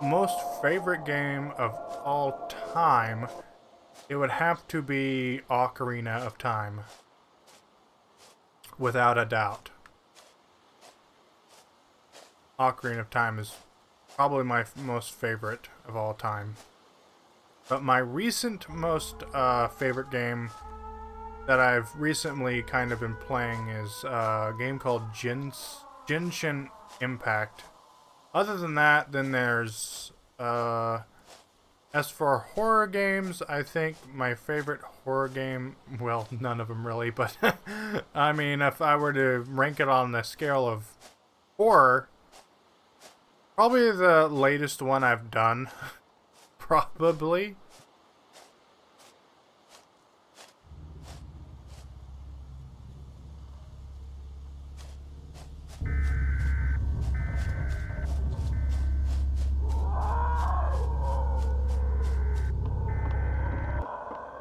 most favorite game of all time, it would have to be Ocarina of Time. Without a doubt. Ocarina of Time is probably my most favorite of all time. But my recent most uh, favorite game that I've recently kind of been playing is a game called Jins Genshin Impact. Other than that, then there's uh, as for horror games, I think my favorite horror game, well, none of them really, but I mean, if I were to rank it on the scale of horror, probably the latest one I've done, probably.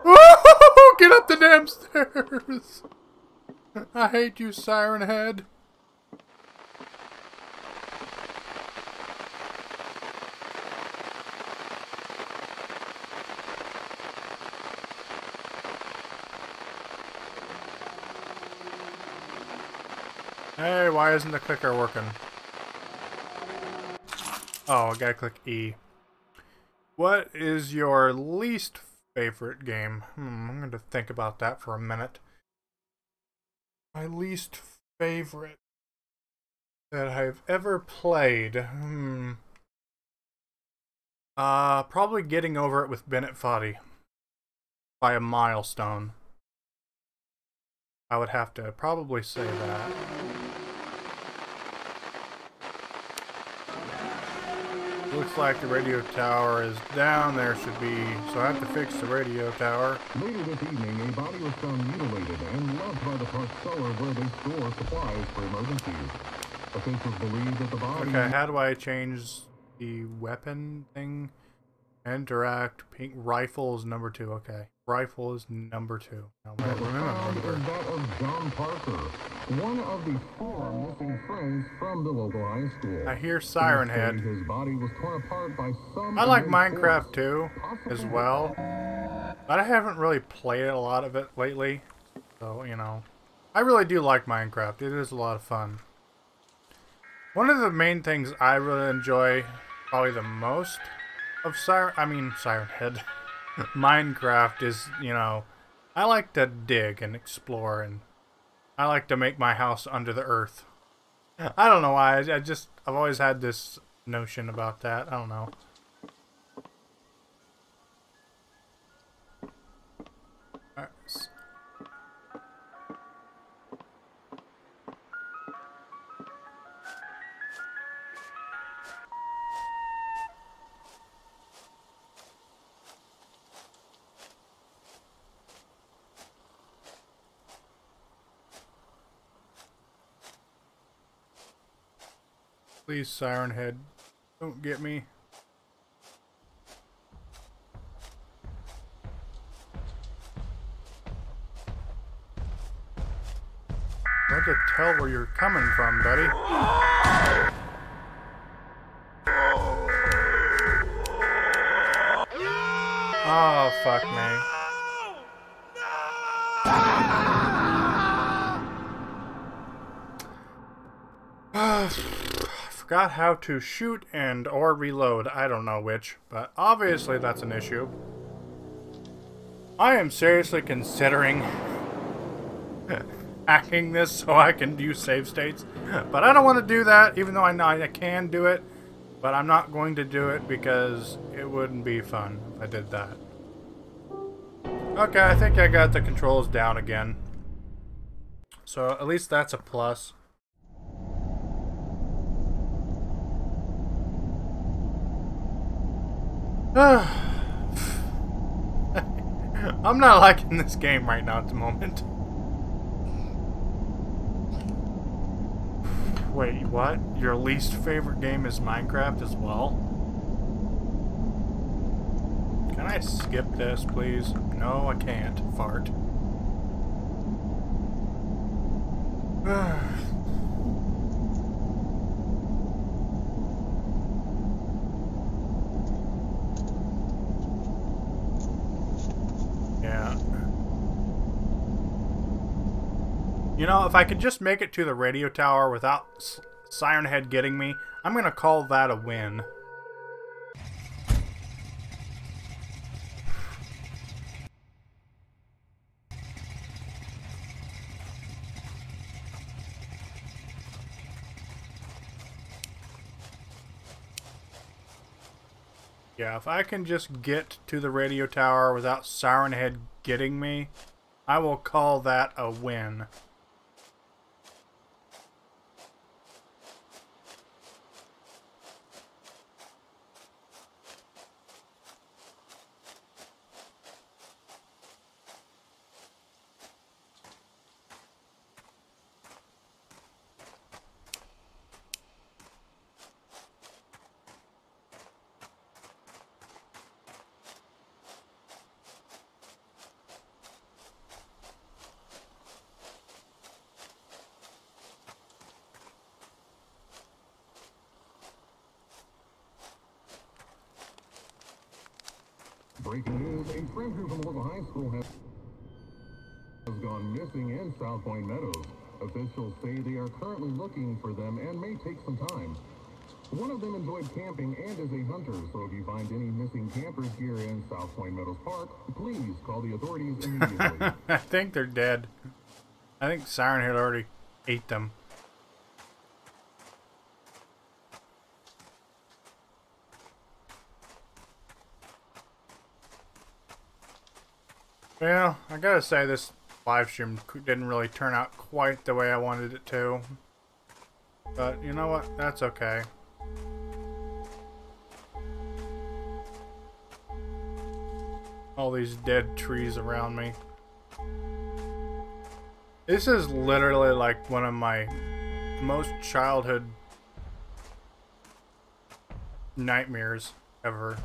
Get up the damn stairs! I hate you, Siren Head. Why isn't the clicker working? Oh, I gotta click E. What is your least favorite game? Hmm, I'm to think about that for a minute. My least favorite that I've ever played. Hmm. Uh, probably getting over it with Bennett Foddy by a milestone. I would have to probably say that. Looks like the radio tower is down. There should be, so I have to fix the radio tower. Later this evening, a body was found mutilated and left by the park cellar where they store supplies for emergencies. Officials believe that the body... Okay, how do I change the weapon thing? Interact, pink, rifle is number two, okay. Rifle is number two. Now, remember. is that of John Parker, one of the four missing friends from the local high school. I hear Siren Head. His body was torn apart by some I like Minecraft too, as well. But I haven't really played a lot of it lately. So, you know. I really do like Minecraft. It is a lot of fun. One of the main things I really enjoy, probably the most, of Siren... I mean, Siren Head. Minecraft is, you know... I like to dig and explore, and I like to make my house under the earth. I don't know why. I, just... I've always had this notion about that. I don't know. Please, Siren Head, don't get me. Hard to tell where you're coming from, buddy. Oh, fuck me. I forgot how to shoot and or reload. I don't know which, but obviously that's an issue. I am seriously considering hacking this so I can use save states. But I don't want to do that, even though I know I can do it. But I'm not going to do it because it wouldn't be fun if I did that. Okay, I think I got the controls down again. So at least that's a plus. I'm not liking this game right now at the moment. Wait, what? Your least favorite game is Minecraft as well? Can I skip this, please? No, I can't. Fart. yeah. You know, if I can just make it to the radio tower without Siren Head getting me, I'm gonna call that a win. Yeah, if I can just get to the radio tower without Siren Head getting me, I will call that a win. Breaking news, a stranger from local high school has has gone missing in South Point Meadows. Officials say they are currently looking for them and may take some time. One of them enjoyed camping and is a hunter, so if you find any missing campers here in South Point Meadows Park, please call the authorities immediately. I think they're dead. I think Siren had already ate them. Well, I gotta say this live stream didn't really turn out quite the way I wanted it to. But you know what? That's okay. All these dead trees around me. This is literally like one of my most childhood nightmares ever.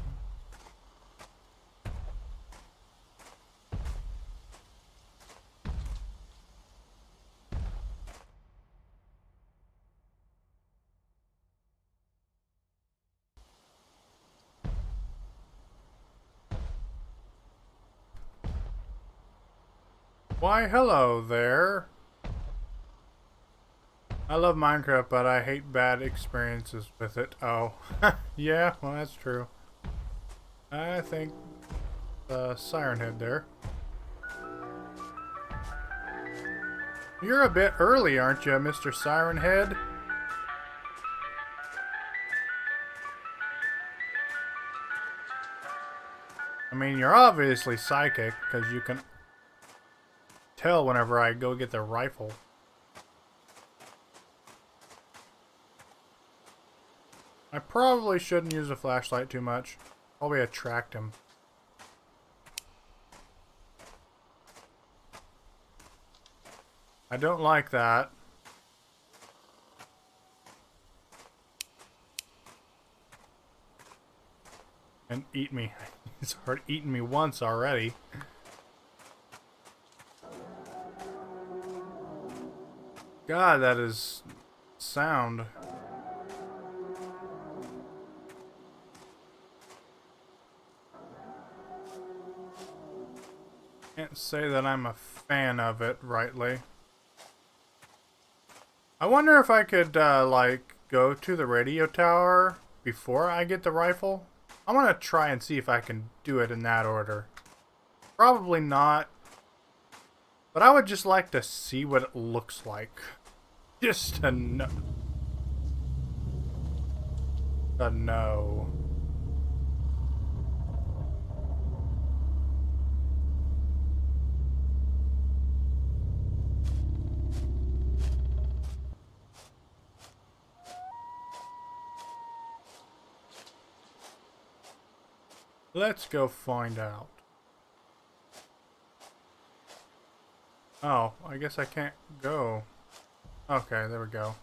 Why, hello there. I love Minecraft, but I hate bad experiences with it. Oh, yeah, well, that's true. I think uh, Siren Head there. You're a bit early, aren't you, Mr. Siren Head? I mean, you're obviously psychic, because you can tell whenever I go get the rifle. I probably shouldn't use a flashlight too much. Probably attract him. I don't like that. And eat me. He's already eaten me once already. God, that is sound. Can't say that I'm a fan of it rightly. I wonder if I could, uh, like, go to the radio tower before I get the rifle. I want to try and see if I can do it in that order. Probably not. But I would just like to see what it looks like. Just to know. To know. Let's go find out. Oh, I guess I can't go. Okay, there we go.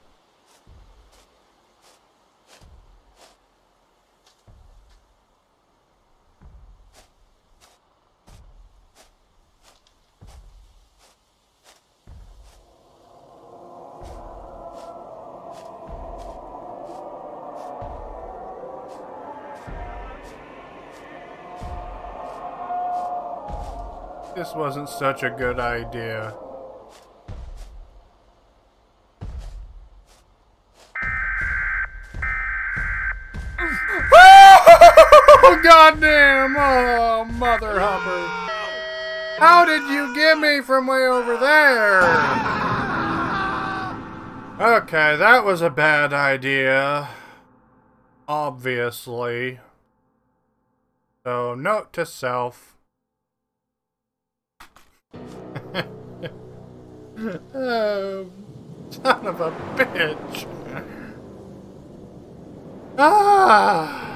Wasn't such a good idea. Oh, goddamn! Oh, Mother Hubbard. How did you get me from way over there? Okay, that was a bad idea. Obviously. So, note to self. Oh, son of a bitch. Ah!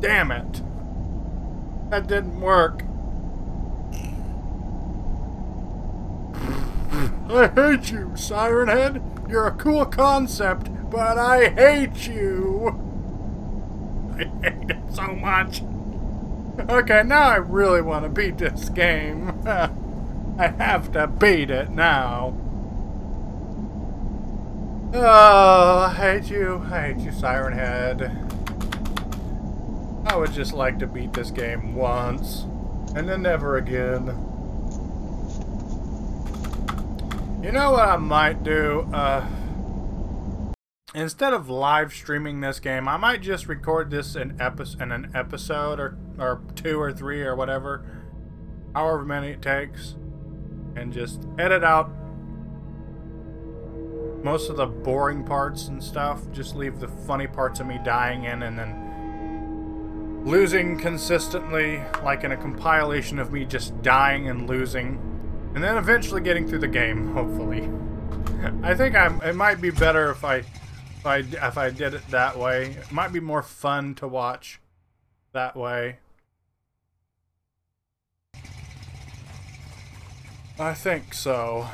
Damn it. That didn't work. I hate you, Siren Head. You're a cool concept, but I hate you. I hate it so much. Okay, now I really want to beat this game. I have to beat it now. Oh, I hate you. I hate you, Siren Head. I would just like to beat this game once, and then never again. You know what I might do? Uh, instead of live streaming this game, I might just record this in, epi in an episode or, or two or three or whatever, however many it takes, and just edit out most of the boring parts and stuff. Just leave the funny parts of me dying in and then losing consistently, like in a compilation of me just dying and losing, and then eventually getting through the game, hopefully. I think I'm, it might be better if I, if I, if I did it that way. It might be more fun to watch that way. I think so.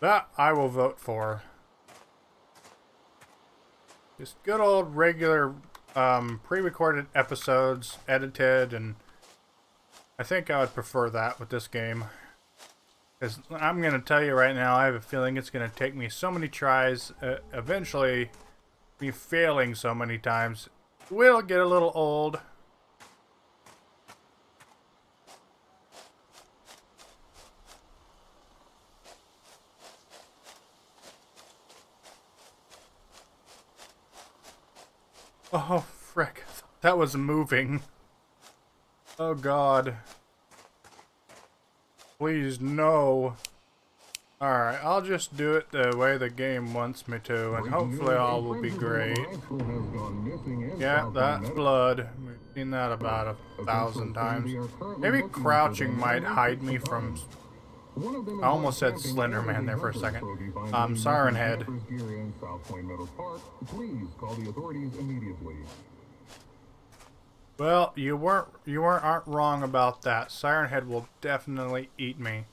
That I will vote for. Just good old regular um, pre-recorded episodes, edited, and I think I would prefer that with this game. Because I'm going to tell you right now, I have a feeling it's going to take me so many tries, uh, eventually me failing so many times, will get a little old. Oh, frick. That was moving. Oh, God. Please, no. Alright, I'll just do it the way the game wants me to, and hopefully all will be great. Yeah, that's blood. We've seen that about a thousand times. Maybe crouching might hide me from... I almost said Slender Man there for a second. Um, Siren Head. Well, you weren't you weren't aren't wrong about that. Siren Head will definitely eat me.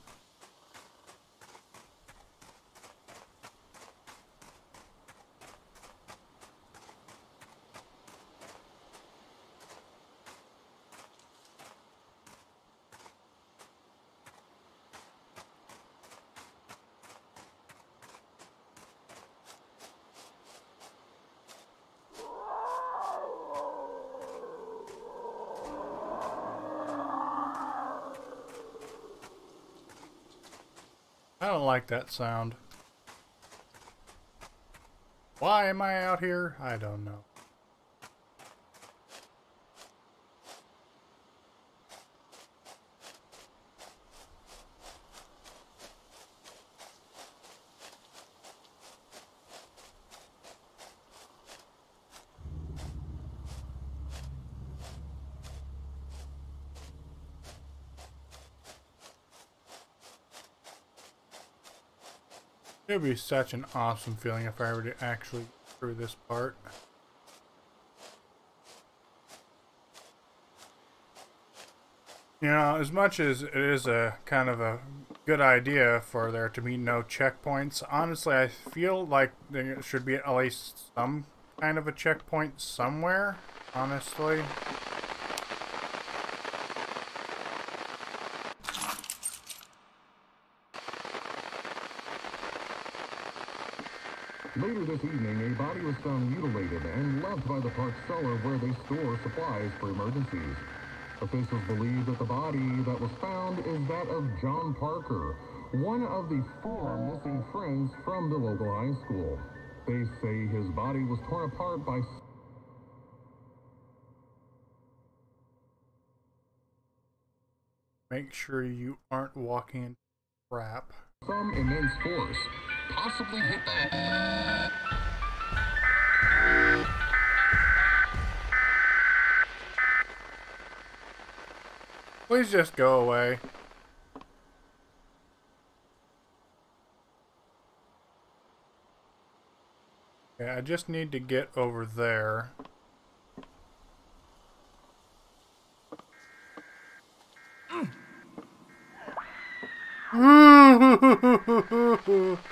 That sound. Why am I out here? I don't know. It would be such an awesome feeling if I were to actually through this part. You know, as much as it is a kind of a good idea for there to be no checkpoints, honestly, I feel like there should be at least some kind of a checkpoint somewhere, honestly. Later this evening, a body was found mutilated and left by the park cellar where they store supplies for emergencies. Officials believe that the body that was found is that of John Parker, one of the four missing friends from the local high school. They say his body was torn apart by Make sure you aren't walking into crap. some immense force, possibly hit by Please just go away. Okay, I just need to get over there.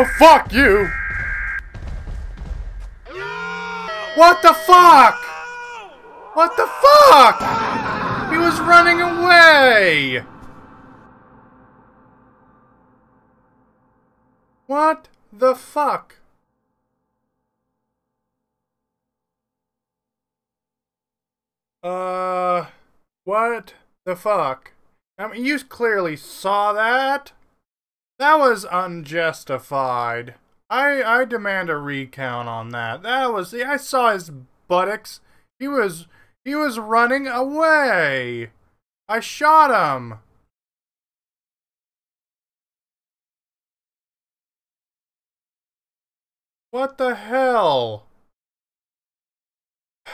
Oh, fuck you! What the fuck? What the fuck? He was running away! What the fuck? Uh, what the fuck? I mean, you clearly saw that. That was unjustified. I I demand a recount on that. That was the I saw his buttocks. He was he was running away. I shot him. What the hell?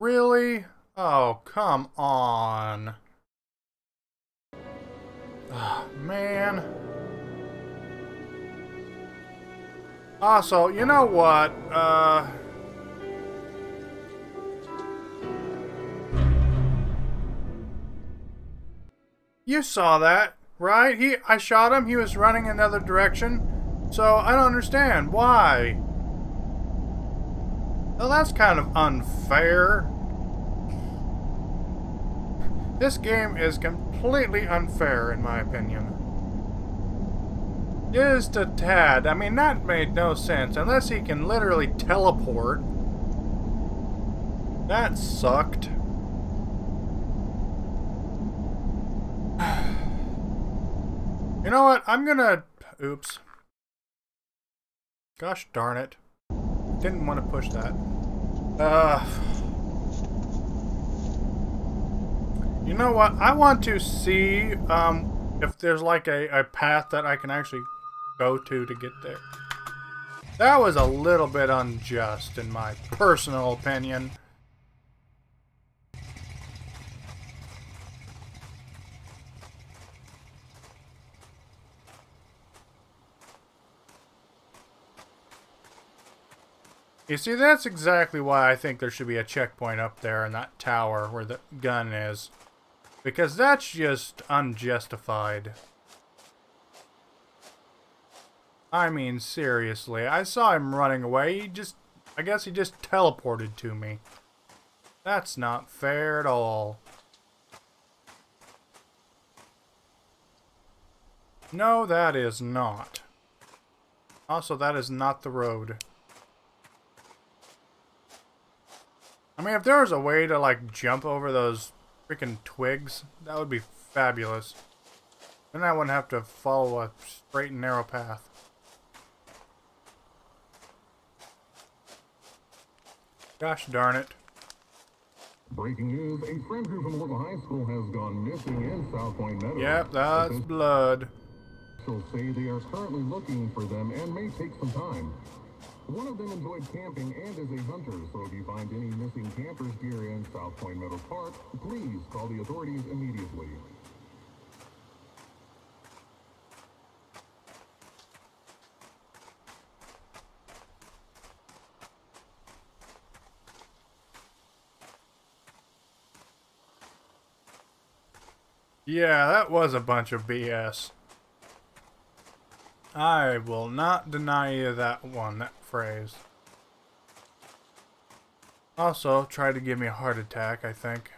Really? Oh, come on. Man. Also, you know what? Uh... You saw that, right? He, I shot him. He was running another direction. So I don't understand why. Well, that's kind of unfair. This game is completely unfair, in my opinion. Just a tad. I mean, that made no sense. Unless he can literally teleport. That sucked. You know what? I'm gonna... Oops. Gosh darn it. Didn't want to push that. Uh... You know what? I want to see um, if there's like a, a path that I can actually go to to get there. That was a little bit unjust in my personal opinion. You see, that's exactly why I think there should be a checkpoint up there in that tower where the gun is. Because that's just unjustified. I mean, seriously. I saw him running away. He just... I guess he just teleported to me. That's not fair at all. No, that is not. Also, that is not the road. I mean, if there was a way to, like, jump over those freaking twigs, that would be fabulous. Then I wouldn't have to follow a straight and narrow path. Gosh darn it. Breaking news, a friend group from local high school has gone missing in South Point Meadows. Yep, that's blood. Officials say they are currently looking for them and may take some time. One of them enjoyed camping and is a hunter, so if you find any missing camper's gear in South Point Meadow Park, please call the authorities immediately. Yeah, that was a bunch of BS. I will not deny you that one, that phrase. Also, tried to give me a heart attack, I think.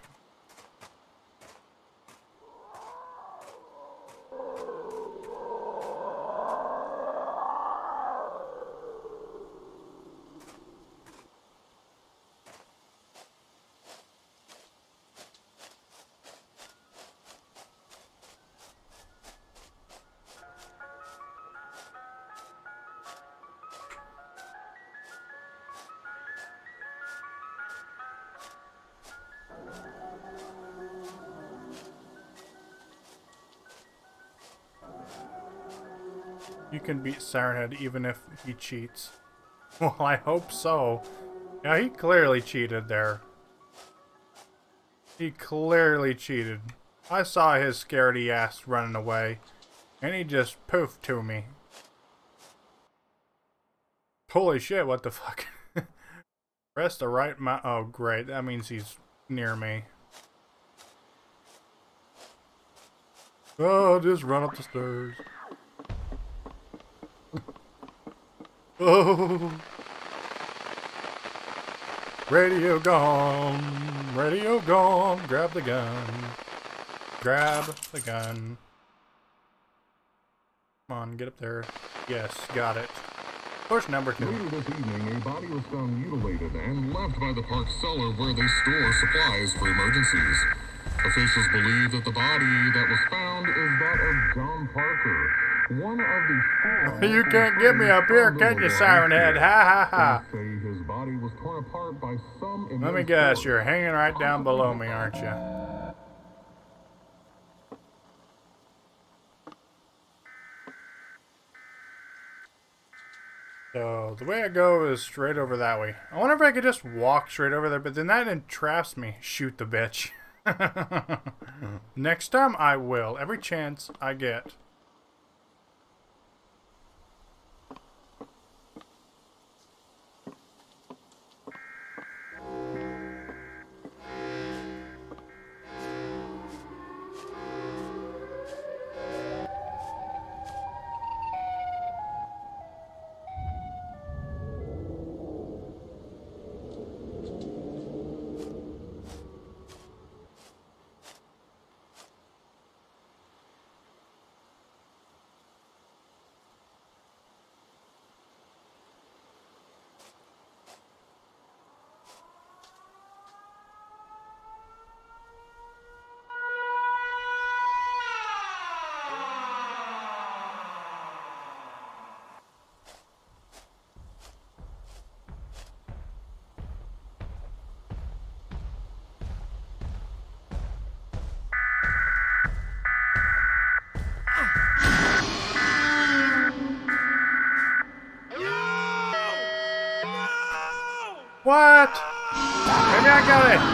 Beat Siren Head even if he cheats. Well, I hope so. Yeah, he clearly cheated there. He clearly cheated. I saw his scaredy ass running away, and he just poofed to me. Holy shit, what the fuck? Press the right my Oh, great. That means he's near me. Oh, just run up the stairs. Oh. Radio gone. Radio gone. Grab the gun. Grab the gun. Come on, get up there. Yes, got it. Push number two. Later this evening, a body was found mutilated and left by the park cellar where they store supplies for emergencies. Officials believe that the body that was found is that of John Parker, one of the four. You can't get me up here, can you, Siren Head? Ha ha ha. His body was torn apart by some Let me guess, you're hanging right down below me, aren't you? So, the way I go is straight over that way. I wonder if I could just walk straight over there, but then that entraps me. Shoot the bitch. Next time I will, every chance I get.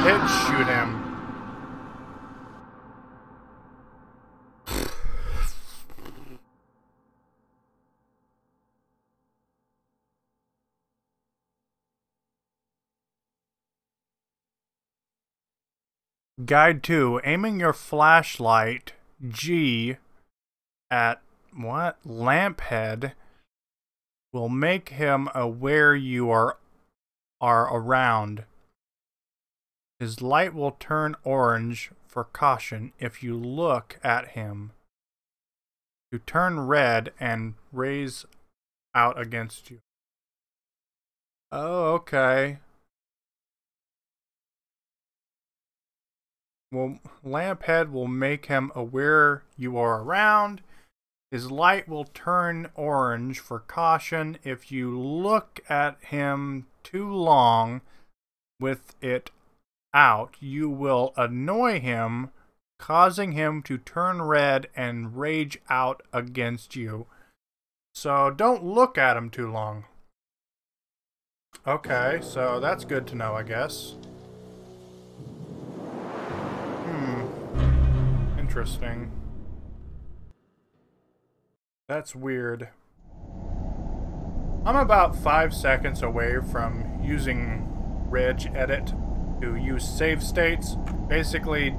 and shoot him. Guide 2. Aiming your flashlight, G, at what? Lamp head will make him aware you are, are around. His light will turn orange for caution if you look at him. To turn red and raise out against you. Oh, okay. Well, Lamphead will make him aware you are around. His light will turn orange for caution if you look at him too long with it out. You will annoy him, causing him to turn red and rage out against you. So don't look at him too long. Okay, so that's good to know, I guess. Hmm. Interesting. That's weird. I'm about five seconds away from using Reg Edit to use save states. Basically,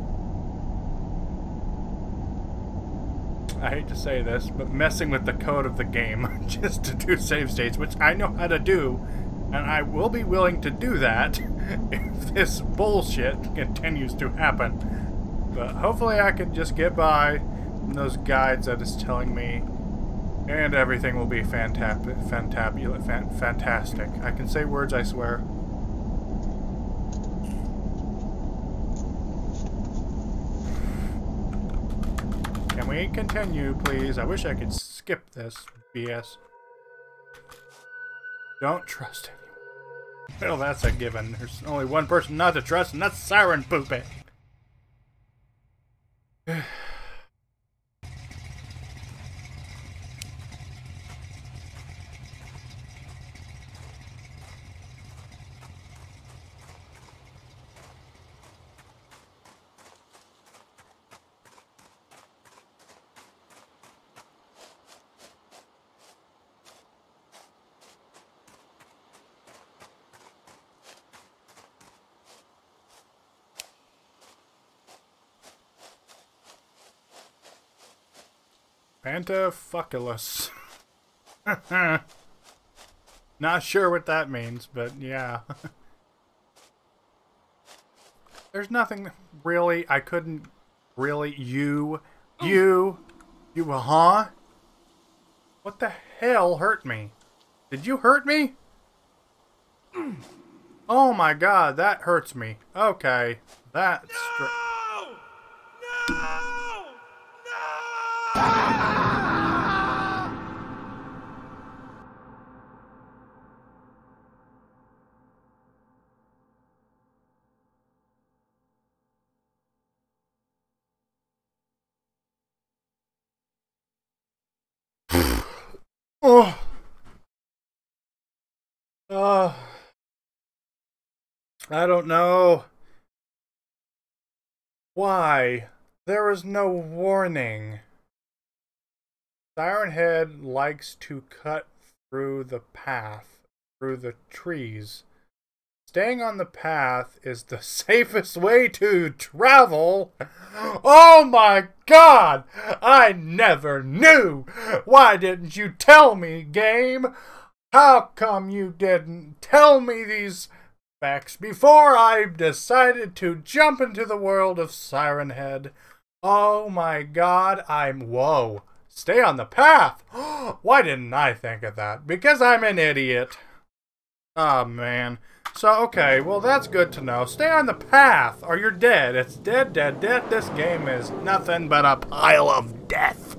I hate to say this, but messing with the code of the game just to do save states, which I know how to do, and I will be willing to do that if this bullshit continues to happen. But hopefully I can just get by those guides that is telling me and everything will be fantab fantabulous, fan fantastic. I can say words, I swear. We continue, please? I wish I could skip this BS. Don't trust anyone. Well, that's a given. There's only one person not to trust, and that's Siren Poopy. Pantafuculus. Not sure what that means, but yeah. There's nothing really I couldn't really you you you huh? What the hell hurt me? Did you hurt me? Oh my god, that hurts me. Okay, that's No! I don't know. Why? there is no warning. Siren Head likes to cut through the path, through the trees. Staying on the path is the safest way to travel. Oh my god! I never knew! Why didn't you tell me, game? How come you didn't tell me these facts before I decided to jump into the world of Siren Head? Oh my god, I'm. Whoa. Stay on the path! Why didn't I think of that? Because I'm an idiot. Oh man. So, okay, well that's good to know. Stay on the path or you're dead. It's dead, dead, dead. This game is nothing but a pile of death.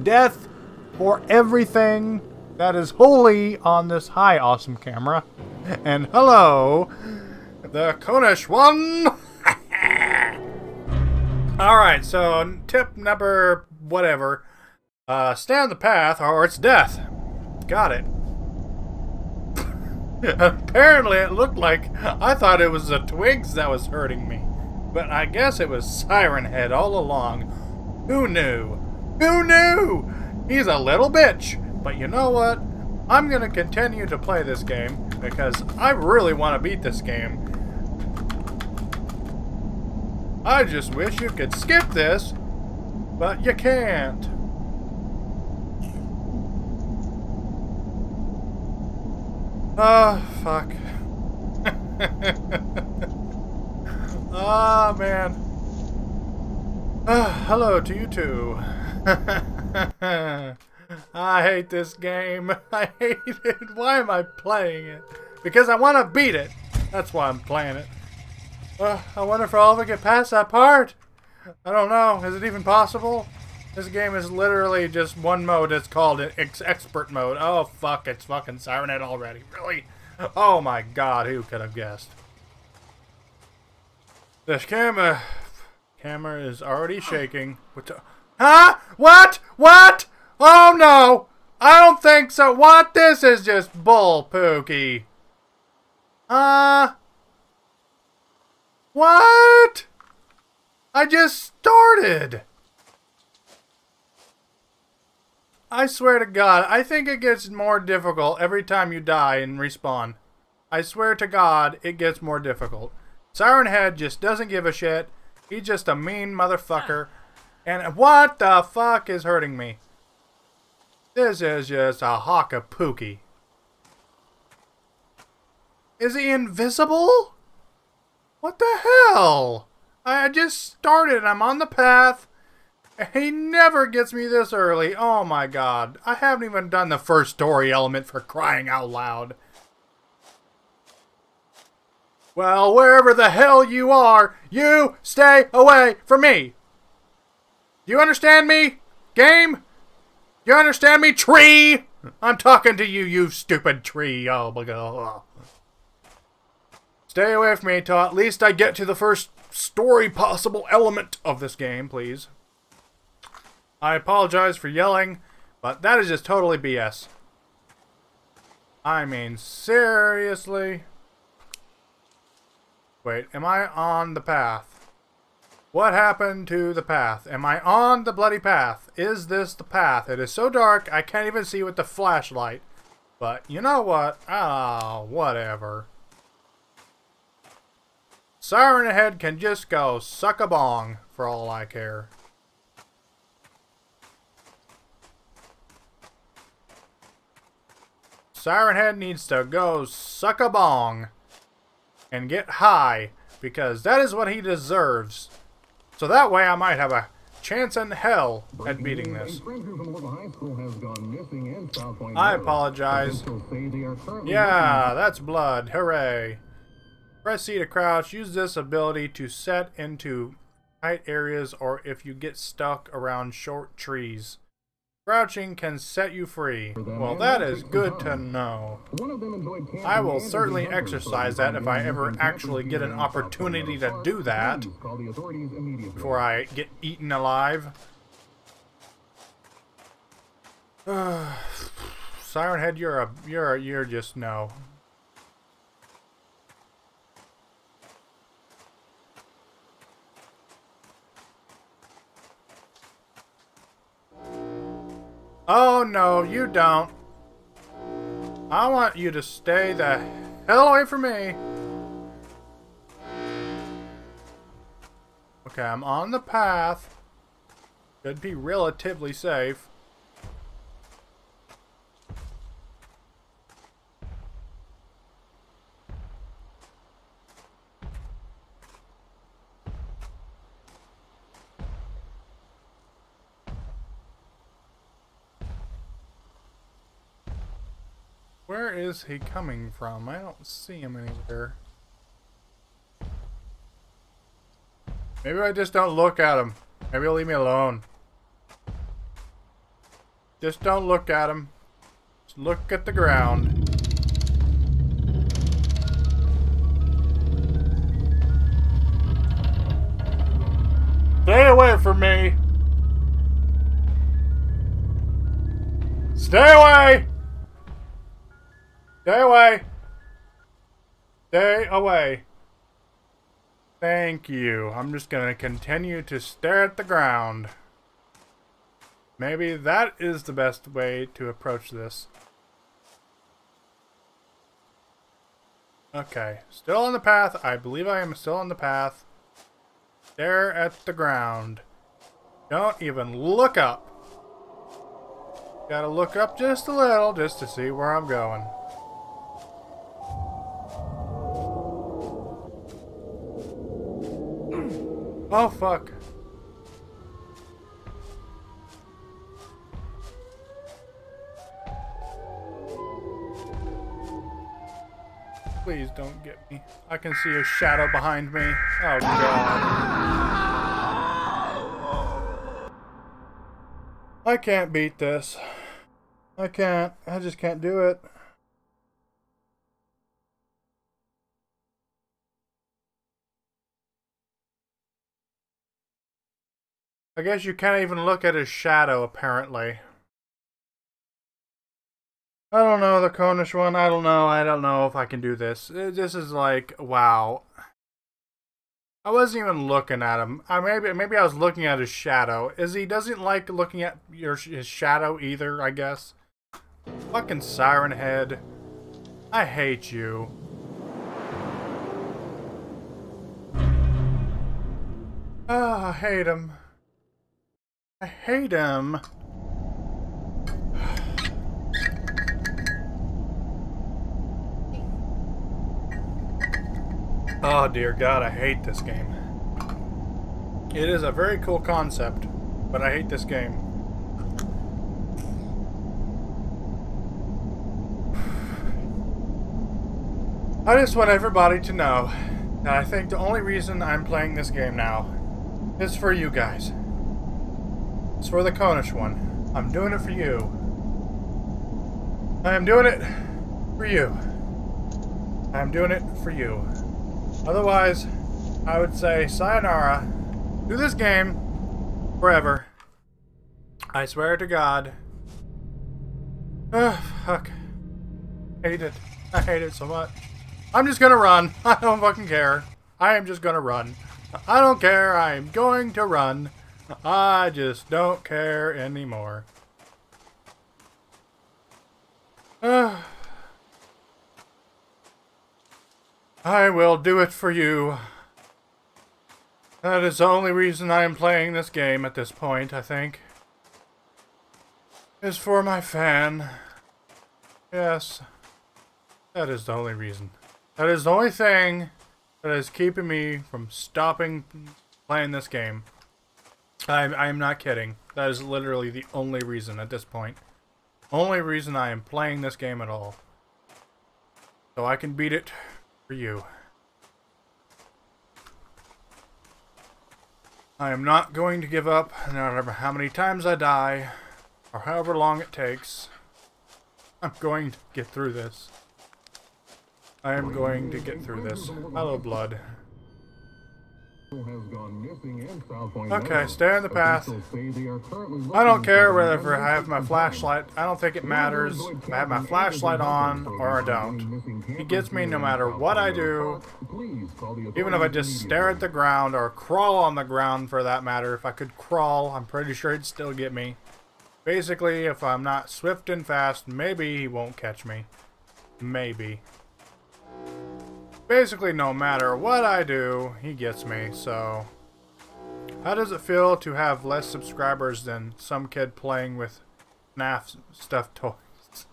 Death for everything that is holy on this high awesome camera. And hello, the Cornish one. Alright, so tip number whatever. Uh, stay on the path or it's death. Got it. Apparently, it looked like I thought it was the twigs that was hurting me. But I guess it was Siren Head all along. Who knew? Who knew? He's a little bitch. But you know what? I'm going to continue to play this game because I really want to beat this game. I just wish you could skip this, but you can't. Oh, fuck. Ah, oh, man. Uh, hello to you too. I hate this game. I hate it. Why am I playing it? Because I want to beat it. That's why I'm playing it. Uh, I wonder if I'll ever get past that part. I don't know. Is it even possible? This game is literally just one mode. It's called ex expert mode. Oh, fuck. It's fucking Siren Head already. Really? Oh, my God. Who could have guessed? This camera... Camera is already shaking. What? Huh? What? What? Oh, no. I don't think so. What? This is just bull pookie. Uh... What? I just started. I swear to God, I think it gets more difficult every time you die and respawn. I swear to God, it gets more difficult. Siren Head just doesn't give a shit. He's just a mean motherfucker. And what the fuck is hurting me? This is just a hawk of pookie. Is he invisible? What the hell? I just started. I'm on the path. He never gets me this early. Oh my god. I haven't even done the first story element for crying out loud. Well, wherever the hell you are, you stay away from me. Do you understand me, game? You understand me, tree? I'm talking to you, you stupid tree. Oh my god. Stay away from me till at least I get to the first story possible element of this game, please. I apologize for yelling, but that is just totally BS. I mean, seriously? Wait, am I on the path? What happened to the path? Am I on the bloody path? Is this the path? It is so dark I can't even see with the flashlight. But you know what? Ah, oh, whatever. Siren Head can just go suck a bong for all I care. Siren Head needs to go suck a bong and get high because that is what he deserves. So that way I might have a chance in hell at beating this. I apologize. Yeah, that's blood. Hooray. Press C to crouch. Use this ability to set into tight areas or if you get stuck around short trees. Crouching can set you free. Well, that is good to know. I will certainly exercise that if I ever actually get an opportunity to do that before I get eaten alive. Siren Head, you're a you're you're just no. Oh, no, you don't. I want you to stay the hell away from me. Okay, I'm on the path. Should be relatively safe. Where is he coming from? I don't see him anywhere. Maybe I just don't look at him. Maybe he'll leave me alone. Just don't look at him. Just look at the ground. Stay away from me! Stay away! Stay away! Stay away. Thank you. I'm just going to continue to stare at the ground. Maybe that is the best way to approach this. Okay. Still on the path. I believe I am still on the path. Stare at the ground. Don't even look up. Gotta look up just a little just to see where I'm going. Oh, fuck. Please don't get me. I can see a shadow behind me. Oh, God. I can't beat this. I can't. I just can't do it. I guess you can't even look at his shadow, apparently. I don't know, the Cornish one, I don't know, I don't know if I can do this. Uh, This is like, wow. I wasn't even looking at him. I maybe maybe I was looking at his shadow. Is he doesn't like looking at your his shadow either, I guess. Fucking Siren Head. I hate you. Ah, I hate him. I hate him. Oh dear God, I hate this game. It is a very cool concept, but I hate this game. I just want everybody to know that I think the only reason I'm playing this game now is for you guys. It's for the Cornish one. I'm doing it for you. I am doing it for you. I am doing it for you. Otherwise, I would say sayonara to this game forever. I swear to God. Ugh, fuck. Hate it. I hate it so much. I'm just gonna run. I don't fucking care. I am just gonna run. I don't care. I am going to run. I just don't care anymore. I will do it for you. That is the only reason I am playing this game at this point, I think. Is for my fan. Yes. That is the only reason. That is the only thing that is keeping me from stopping playing this game. I'm, I'm not kidding. That is literally the only reason at this point. Only reason I am playing this game at all. So I can beat it for you. I am not going to give up, no matter how many times I die, or however long it takes. I'm going to get through this. I am going to get through this. Hello, blood. Okay, stay on the path. Officials say they are currently I don't care whether I have my flashlight. I don't think it matters if I have my flashlight on or I don't. He gets me no matter what I do. Please call the Even if I just stare at the ground or crawl on the ground for that matter, if I could crawl, I'm pretty sure he'd still get me. Basically, if I'm not swift and fast, maybe he won't catch me. Maybe. Basically, no matter what I do, he gets me, so... How does it feel to have less subscribers than some kid playing with FNAF stuffed toys?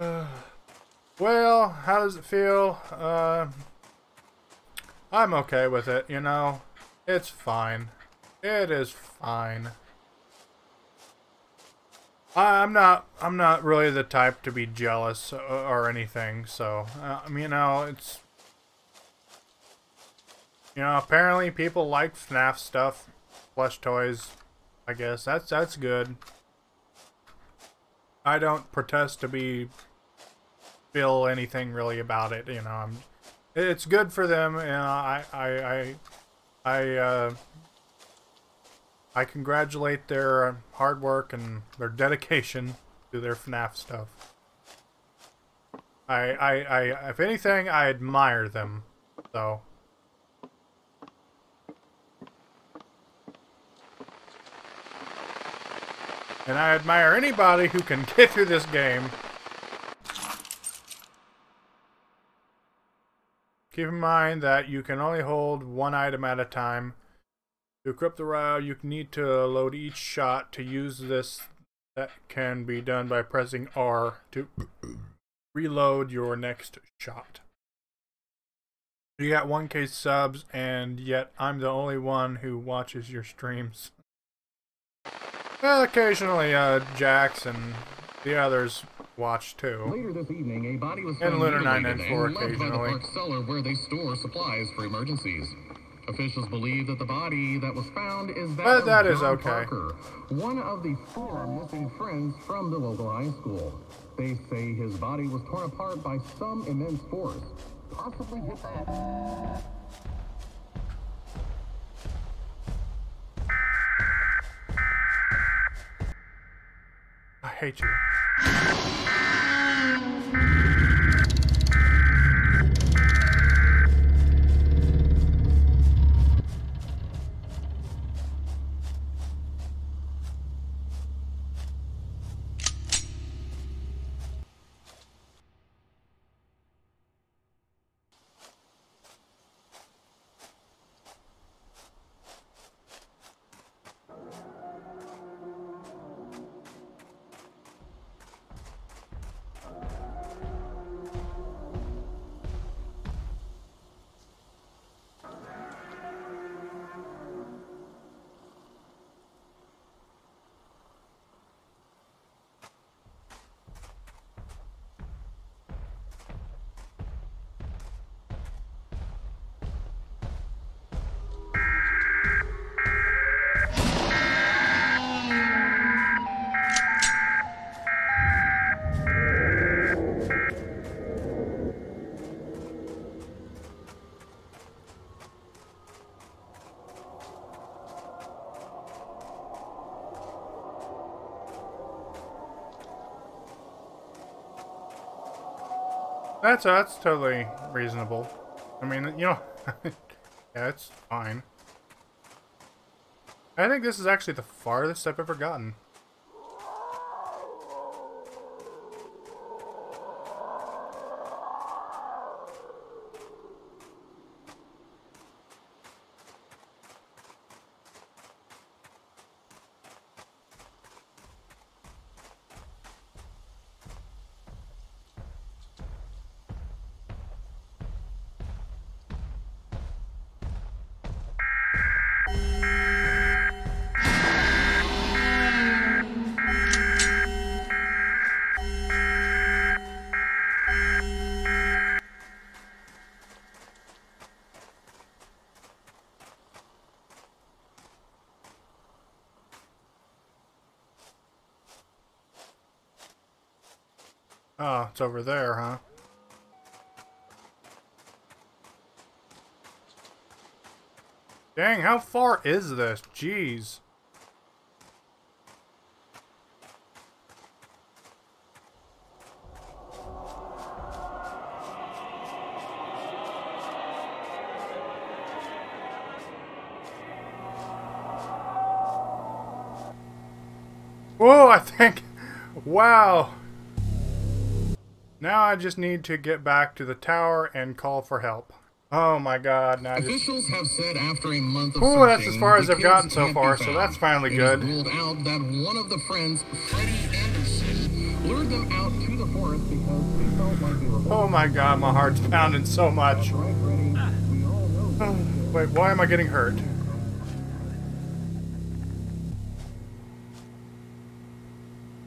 Uh, well, how does it feel? Uh, I'm okay with it, you know? It's fine. It is fine. I'm not. I'm not really the type to be jealous or, anything. So, uh, I mean, you know, it's. You know, apparently people like FNAF stuff, plush toys. I guess that's that's good. I don't protest to be feel anything really about it. You know, I'm. It's good for them, and I I I I uh, I congratulate their uh, hard work and their dedication to their FNAF stuff. I, I, I, if anything, I admire them. So. And I admire anybody who can get through this game. keep in mind that you can only hold one item at a time. To equip the RAAL, you need to load each shot. To use this, that can be done by pressing R to reload your next shot. You got 1k subs, and yet I'm the only one who watches your streams. Well, occasionally, uh, Jax and the others watch too. Later this evening, a body was found And Lunar mutilated 994 and left by the occasionally. park cellar where they store supplies for emergencies. Officials believe that the body that was found is that But of that is John okay. Parker, one of the four missing friends from the local high school. They say his body was torn apart by some immense force, possibly hit I hate you. That's that's totally reasonable. I mean, you know, yeah, it's fine. I think this is actually the farthest I've ever gotten. It's over there, huh? Dang, how far is this? Jeez. Whoa, I think... Wow. Now I just need to get back to the tower and call for help. Oh my god, now. Officials have said after a month of Ooh, that's as far as I've gotten so far, so that's finally It good. ruled out that one of the friends, Freddie Anderson, lured them out to the forest because he felt like they were Oh my god, my heart's pounding so much. That's right, Freddie. We all know. Wait, why am I getting hurt?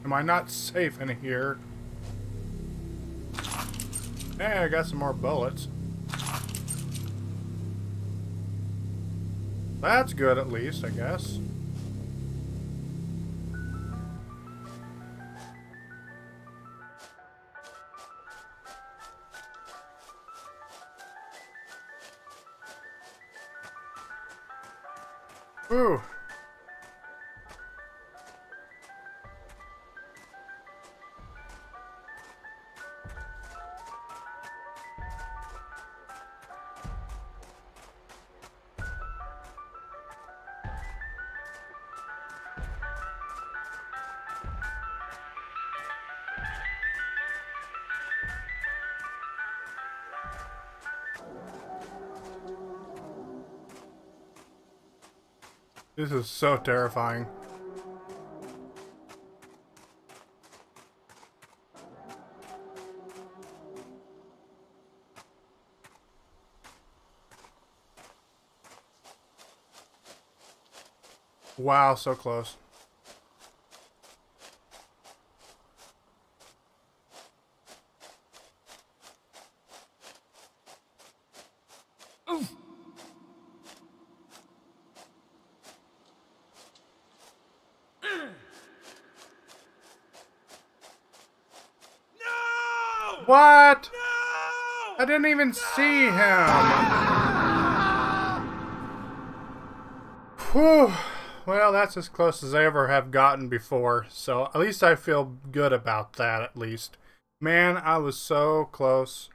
Am I not safe in here? Hey, I got some more bullets. That's good at least, I guess. Ooh. This is so terrifying. Wow, so close. No! What? No! I didn't even see him. Whew. Well, that's as close as I ever have gotten before, so at least I feel good about that, at least. Man, I was so close.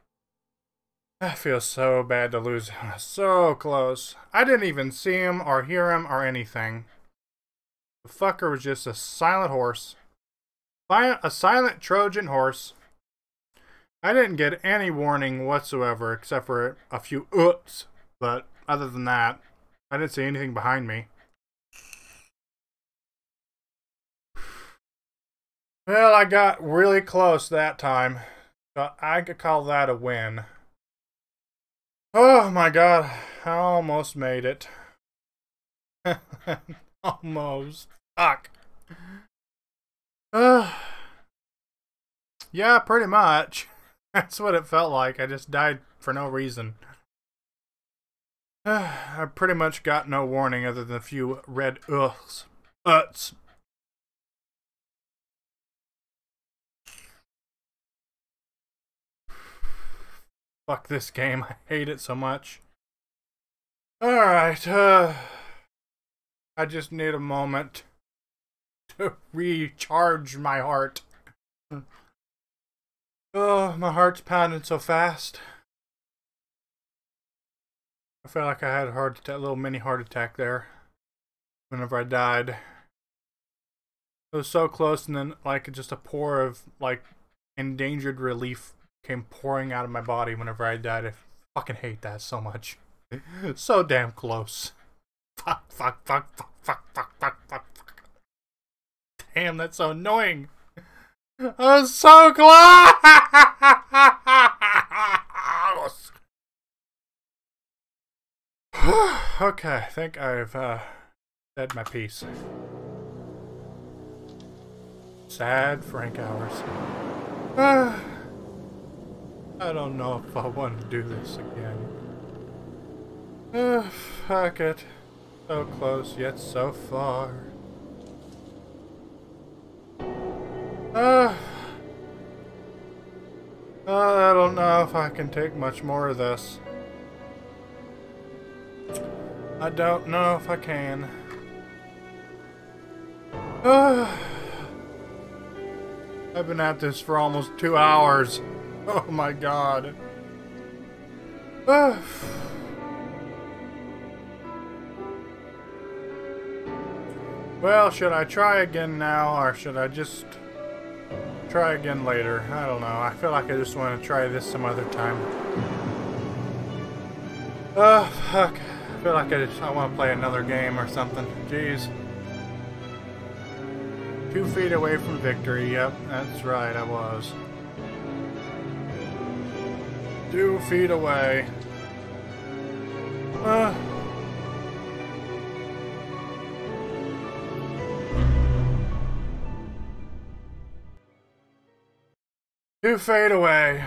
I feel so bad to lose him. So close. I didn't even see him or hear him or anything. The fucker was just a silent horse. A silent Trojan horse. I didn't get any warning whatsoever except for a few oops, but other than that, I didn't see anything behind me. Well, I got really close that time. So I could call that a win. Oh my god, I almost made it. almost. Fuck. Uh, yeah, pretty much. That's what it felt like. I just died for no reason. I pretty much got no warning other than a few red uhs. Uts. Fuck this game. I hate it so much. Alright, uh. I just need a moment to recharge my heart. Oh, my heart's pounding so fast. I felt like I had a heart attack, a little mini heart attack there. Whenever I died, it was so close, and then like just a pour of like endangered relief came pouring out of my body whenever I died. I fucking hate that so much. so damn close. Fuck, fuck, fuck, fuck, fuck, fuck, fuck, fuck, fuck. Damn, that's so annoying. I was so close. okay, I think I've uh, said my piece. Sad Frank hours. I don't know if I want to do this again. Uh, fuck it. So close, yet so far. Uh, I don't know if I can take much more of this. I don't know if I can. Uh, I've been at this for almost two hours. Oh my god. Uh, well, should I try again now, or should I just try again later? I don't know. I feel like I just want to try this some other time. Oh, fuck. I feel like I just I want to play another game or something. Jeez. Two feet away from victory. Yep, that's right, I was. Two feet away. Uh. Two feet away.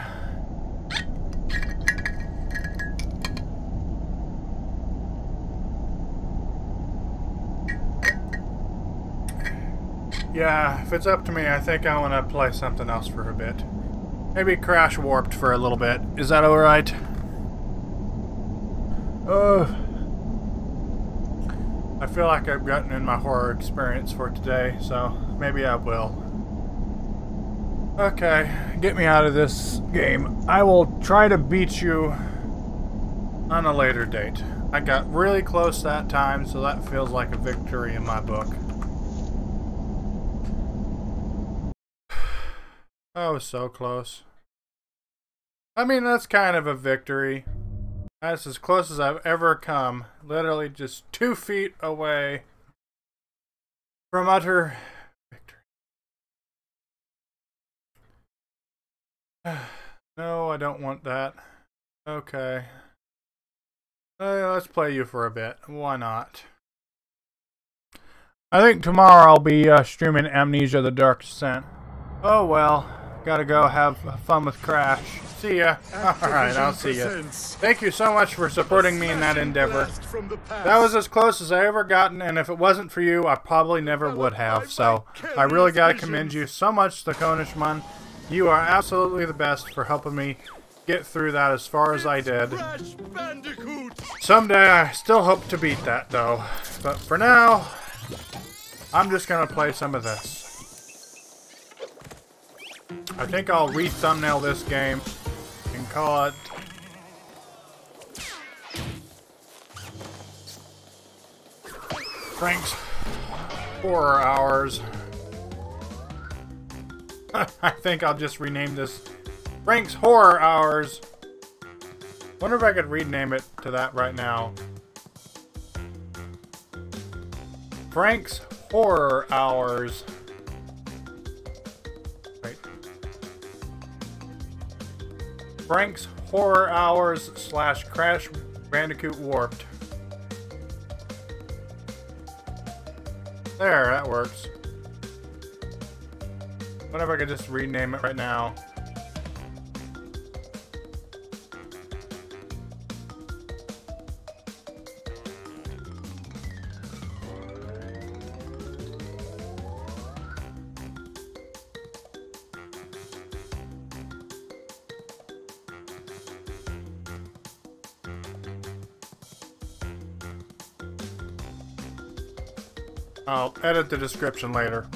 Yeah, if it's up to me, I think I want to play something else for a bit. Maybe Crash Warped for a little bit. Is that alright? Oh. I feel like I've gotten in my horror experience for today, so maybe I will. Okay, get me out of this game. I will try to beat you on a later date. I got really close that time, so that feels like a victory in my book. I was oh, so close. I mean, that's kind of a victory. That's as close as I've ever come. Literally just two feet away from utter no, I don't want that. Okay. Uh, let's play you for a bit. Why not? I think tomorrow I'll be uh, streaming Amnesia the Dark Descent. Oh well, gotta go have fun with Crash. See ya. Alright, I'll see ya. Thank you so much for supporting me in that endeavor. That was as close as I ever gotten, and if it wasn't for you, I probably never would have. So, I really gotta commend you so much, the Cornishman. You are absolutely the best for helping me get through that as far as I did. Someday I still hope to beat that though. But for now, I'm just gonna play some of this. I think I'll re-thumbnail this game and call it Frank's Horror Hours. I think I'll just rename this Frank's Horror Hours. Wonder if I could rename it to that right now. Frank's Horror Hours. Right. Frank's Horror Hours slash Crash Bandicoot Warped. There, that works. If I could just rename it right now. I'll edit the description later.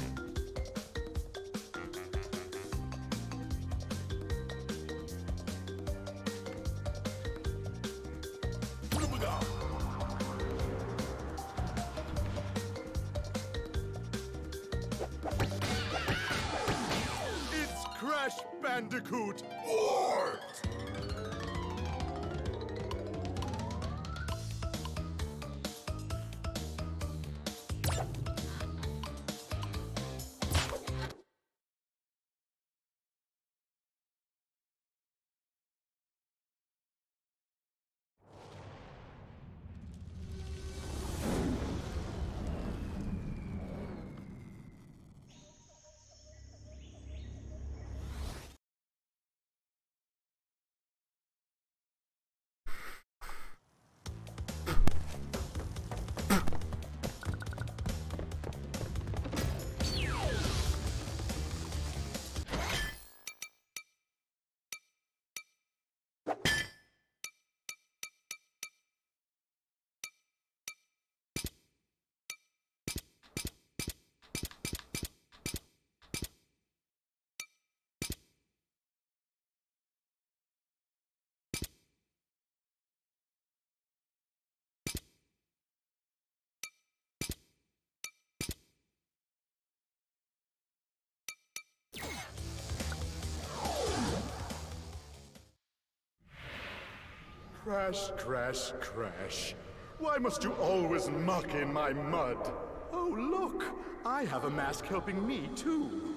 Crash, crash, crash. Why must you always muck in my mud? Oh, look! I have a mask helping me, too.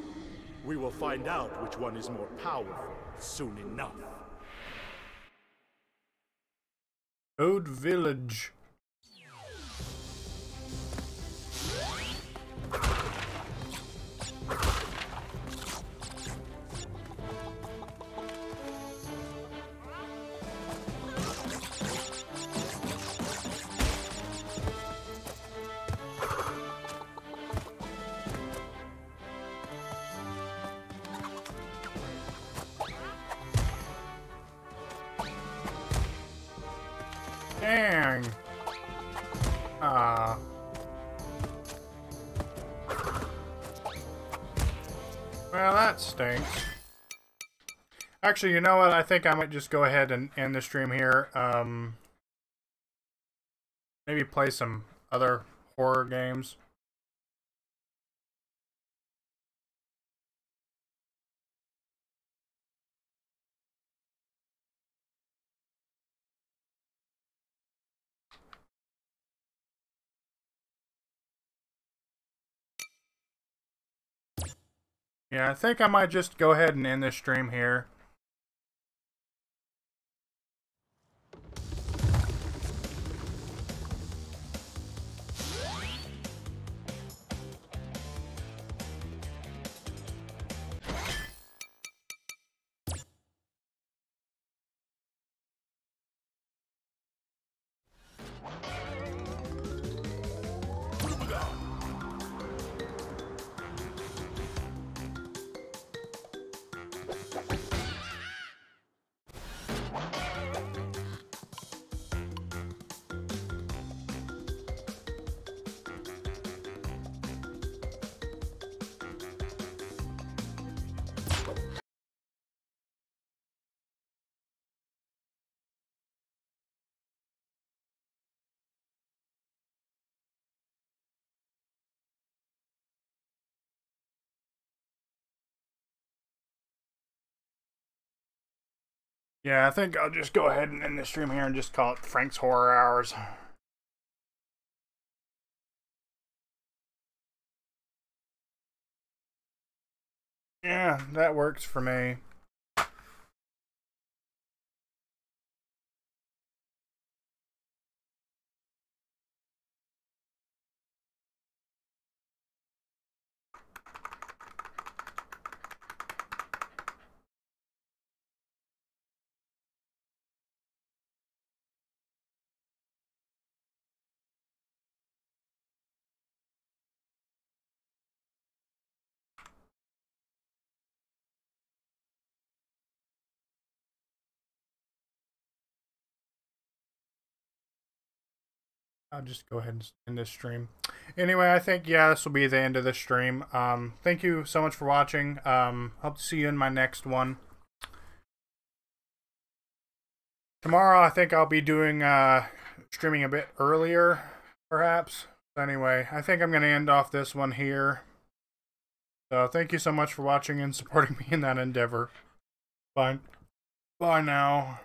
We will find out which one is more powerful soon enough. Toad Village. Actually, you know what? I think I might just go ahead and end the stream here. Um, maybe play some other horror games. Yeah, I think I might just go ahead and end this stream here. Yeah, I think I'll just go ahead and end the stream here and just call it Frank's Horror Hours. Yeah, that works for me. I'll just go ahead and end this stream. Anyway, I think, yeah, this will be the end of the stream. Um, thank you so much for watching. Um, hope to see you in my next one. Tomorrow, I think I'll be doing, uh, streaming a bit earlier, perhaps. Anyway, I think I'm going to end off this one here. So, thank you so much for watching and supporting me in that endeavor. Bye. Bye now.